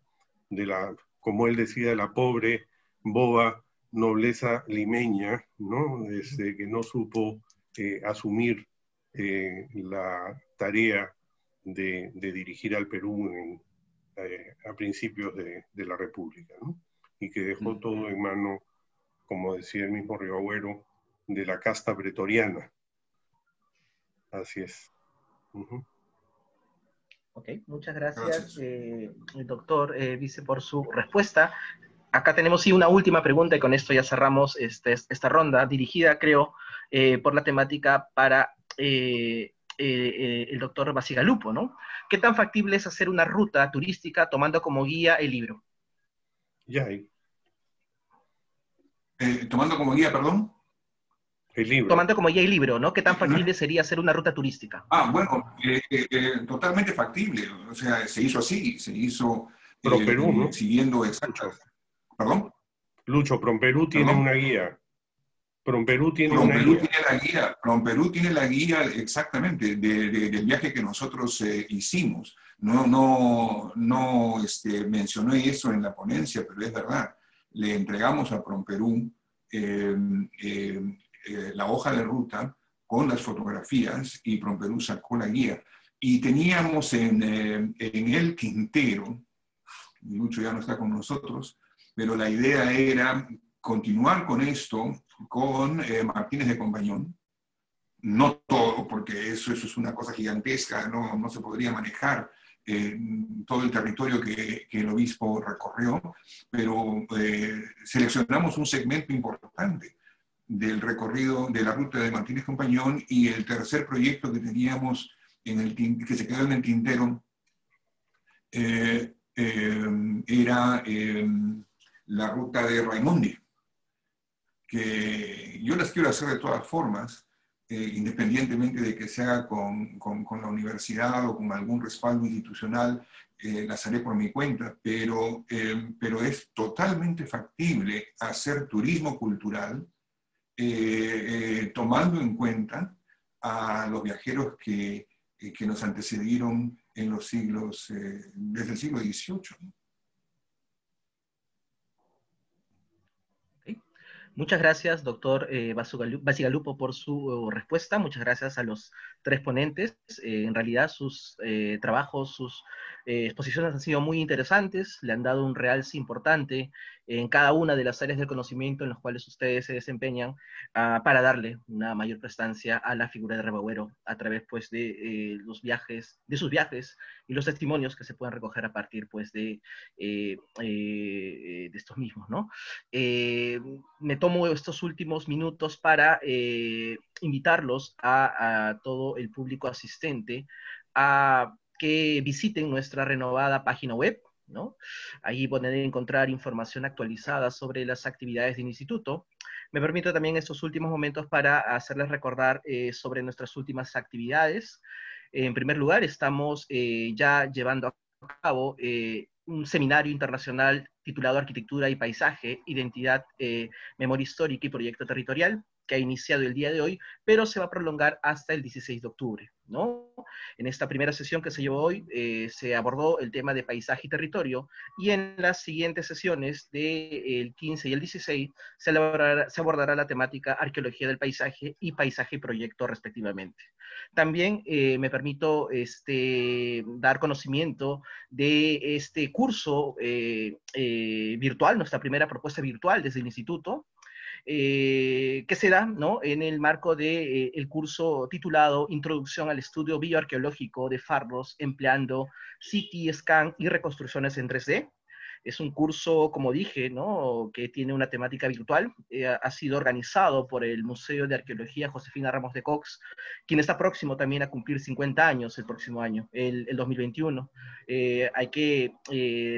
de la, como él decía, la pobre, boba nobleza limeña, ¿no? Desde que no supo eh, asumir eh, la tarea de, dirigir al Perú eh, a principios de, la República, ¿no? y que dejó mm. todo en mano, como decía el mismo Agüero, de la casta pretoriana. Así es. Ok, muchas gracias, eh, doctor eh, Dice por su respuesta. Acá tenemos sí una última pregunta y con esto ya cerramos este, esta ronda, dirigida, creo, eh, por la temática para el doctor Basigalupo, ¿no? ¿Qué tan factible es hacer una ruta turística tomando como guía el libro? Ya. tomando como guía, perdón El libro. Tomando como ya el libro, ¿no? ¿Qué tan factible sería hacer una ruta turística? Ah, bueno, eh, eh, eh, totalmente factible. O sea, se hizo así, se hizo Pro Perú, ¿no? siguiendo exacto. ¿Perdón? Lucho, Promperú tiene ¿Perdón? una guía. Promperú tiene una Perú guía. tiene la guía, Perú tiene la guía exactamente de- de- del viaje que nosotros eh, hicimos. No, no, no este, mencioné eso en la ponencia, pero es verdad. Le entregamos a Promperú eh, eh, la hoja de ruta con las fotografías y Promperú sacó la guía. Y teníamos en, eh, en el tintero, Lucho ya no está con nosotros, pero la idea era continuar con esto con eh, Martínez de Compañón. No todo, porque eso, eso es una cosa gigantesca, no, no se podría manejar eh, todo el territorio que, que el obispo recorrió, pero eh, seleccionamos un segmento importante del recorrido de la ruta de Martínez Compañón y el tercer proyecto que teníamos en el que se quedó en el tintero era la ruta de Raimondi, que yo las quiero hacer de todas formas, eh, independientemente de que se haga con, con- la universidad o con algún respaldo institucional, eh, las haré por mi cuenta, pero, eh, pero es totalmente factible hacer turismo cultural eh, eh, tomando en cuenta a los viajeros que, que nos antecedieron en los siglos, desde el siglo XVIII. Muchas gracias, doctor eh, Basigalupo, por su eh, respuesta. Muchas gracias a los tres ponentes. Eh, en realidad, sus eh, trabajos, sus eh, exposiciones han sido muy interesantes, le han dado un realce importante en cada una de las áreas del conocimiento en las cuales ustedes se desempeñan ah, para darle una mayor prestancia a la figura de Rebagüero a través pues, de eh, los viajes, de sus viajes y los testimonios que se pueden recoger a partir pues, de, eh, eh, de estos mismos. ¿no? Me tomo estos últimos minutos para invitarlos a todo el público asistente a que visiten nuestra renovada página web, ¿no? Ahí pueden encontrar información actualizada sobre las actividades del instituto. Me permito también estos últimos momentos para hacerles recordar eh, sobre nuestras últimas actividades. En primer lugar, estamos eh, ya llevando a cabo eh, un seminario internacional titulado Arquitectura y Paisaje, Identidad, Memoria Histórica y Proyecto Territorial, que ha iniciado el día de hoy, pero se va a prolongar hasta el 16 de octubre, ¿no? En esta primera sesión que se llevó hoy, eh, se abordó el tema de paisaje y territorio, y en las siguientes sesiones del 15 y el 16 se abordará, se abordará la temática arqueología del paisaje y paisaje y proyecto respectivamente. También eh, me permito este, dar conocimiento de este curso eh, eh, virtual, nuestra primera propuesta virtual desde el instituto, eh, que se da ¿no? en el marco del de, eh, el curso titulado Introducción al Estudio Bioarqueológico de Farros empleando CT, Scan y reconstrucciones en 3D. Es un curso, como dije, ¿no? que tiene una temática virtual. Eh, ha sido organizado por el Museo de Arqueología Josefina Ramos de Cox, quien está próximo también a cumplir 50 años el próximo año, el, el 2021. Eh, hay que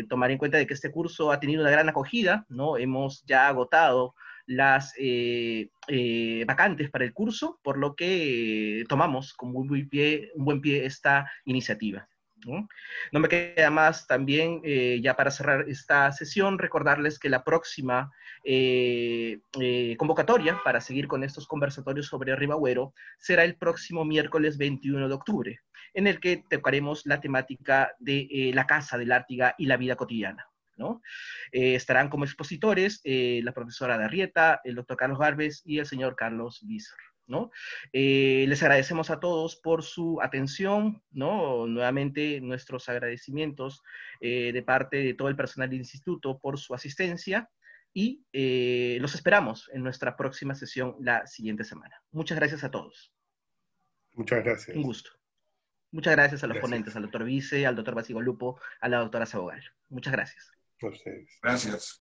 tomar en cuenta de que este curso ha tenido una gran acogida, ¿no? Hemos ya agotado las eh, eh, vacantes para el curso, por lo que eh, tomamos con muy, un buen pie esta iniciativa. ¿no? me queda más también, ya para cerrar esta sesión, recordarles que la próxima convocatoria para seguir con estos conversatorios sobre Ribagüero será el próximo miércoles 21 de octubre, en el que tocaremos la temática de la casa del Ártiga y la vida cotidiana. ¿No? Eh, estarán como expositores eh, la profesora Darrieta, el doctor Carlos Garbes y el señor Carlos Guizar. ¿no? Eh, les agradecemos a todos por su atención, ¿no? Nuevamente nuestros agradecimientos de parte de todo el personal del instituto por su asistencia y los esperamos en nuestra próxima sesión la siguiente semana. Muchas gracias a todos. Muchas gracias. Un gusto. Muchas gracias a los Gracias. ponentes, al doctor Vice, al doctor Basigo Lupo, a la doctora Sabogal. Muchas gracias. Ustedes. Gracias.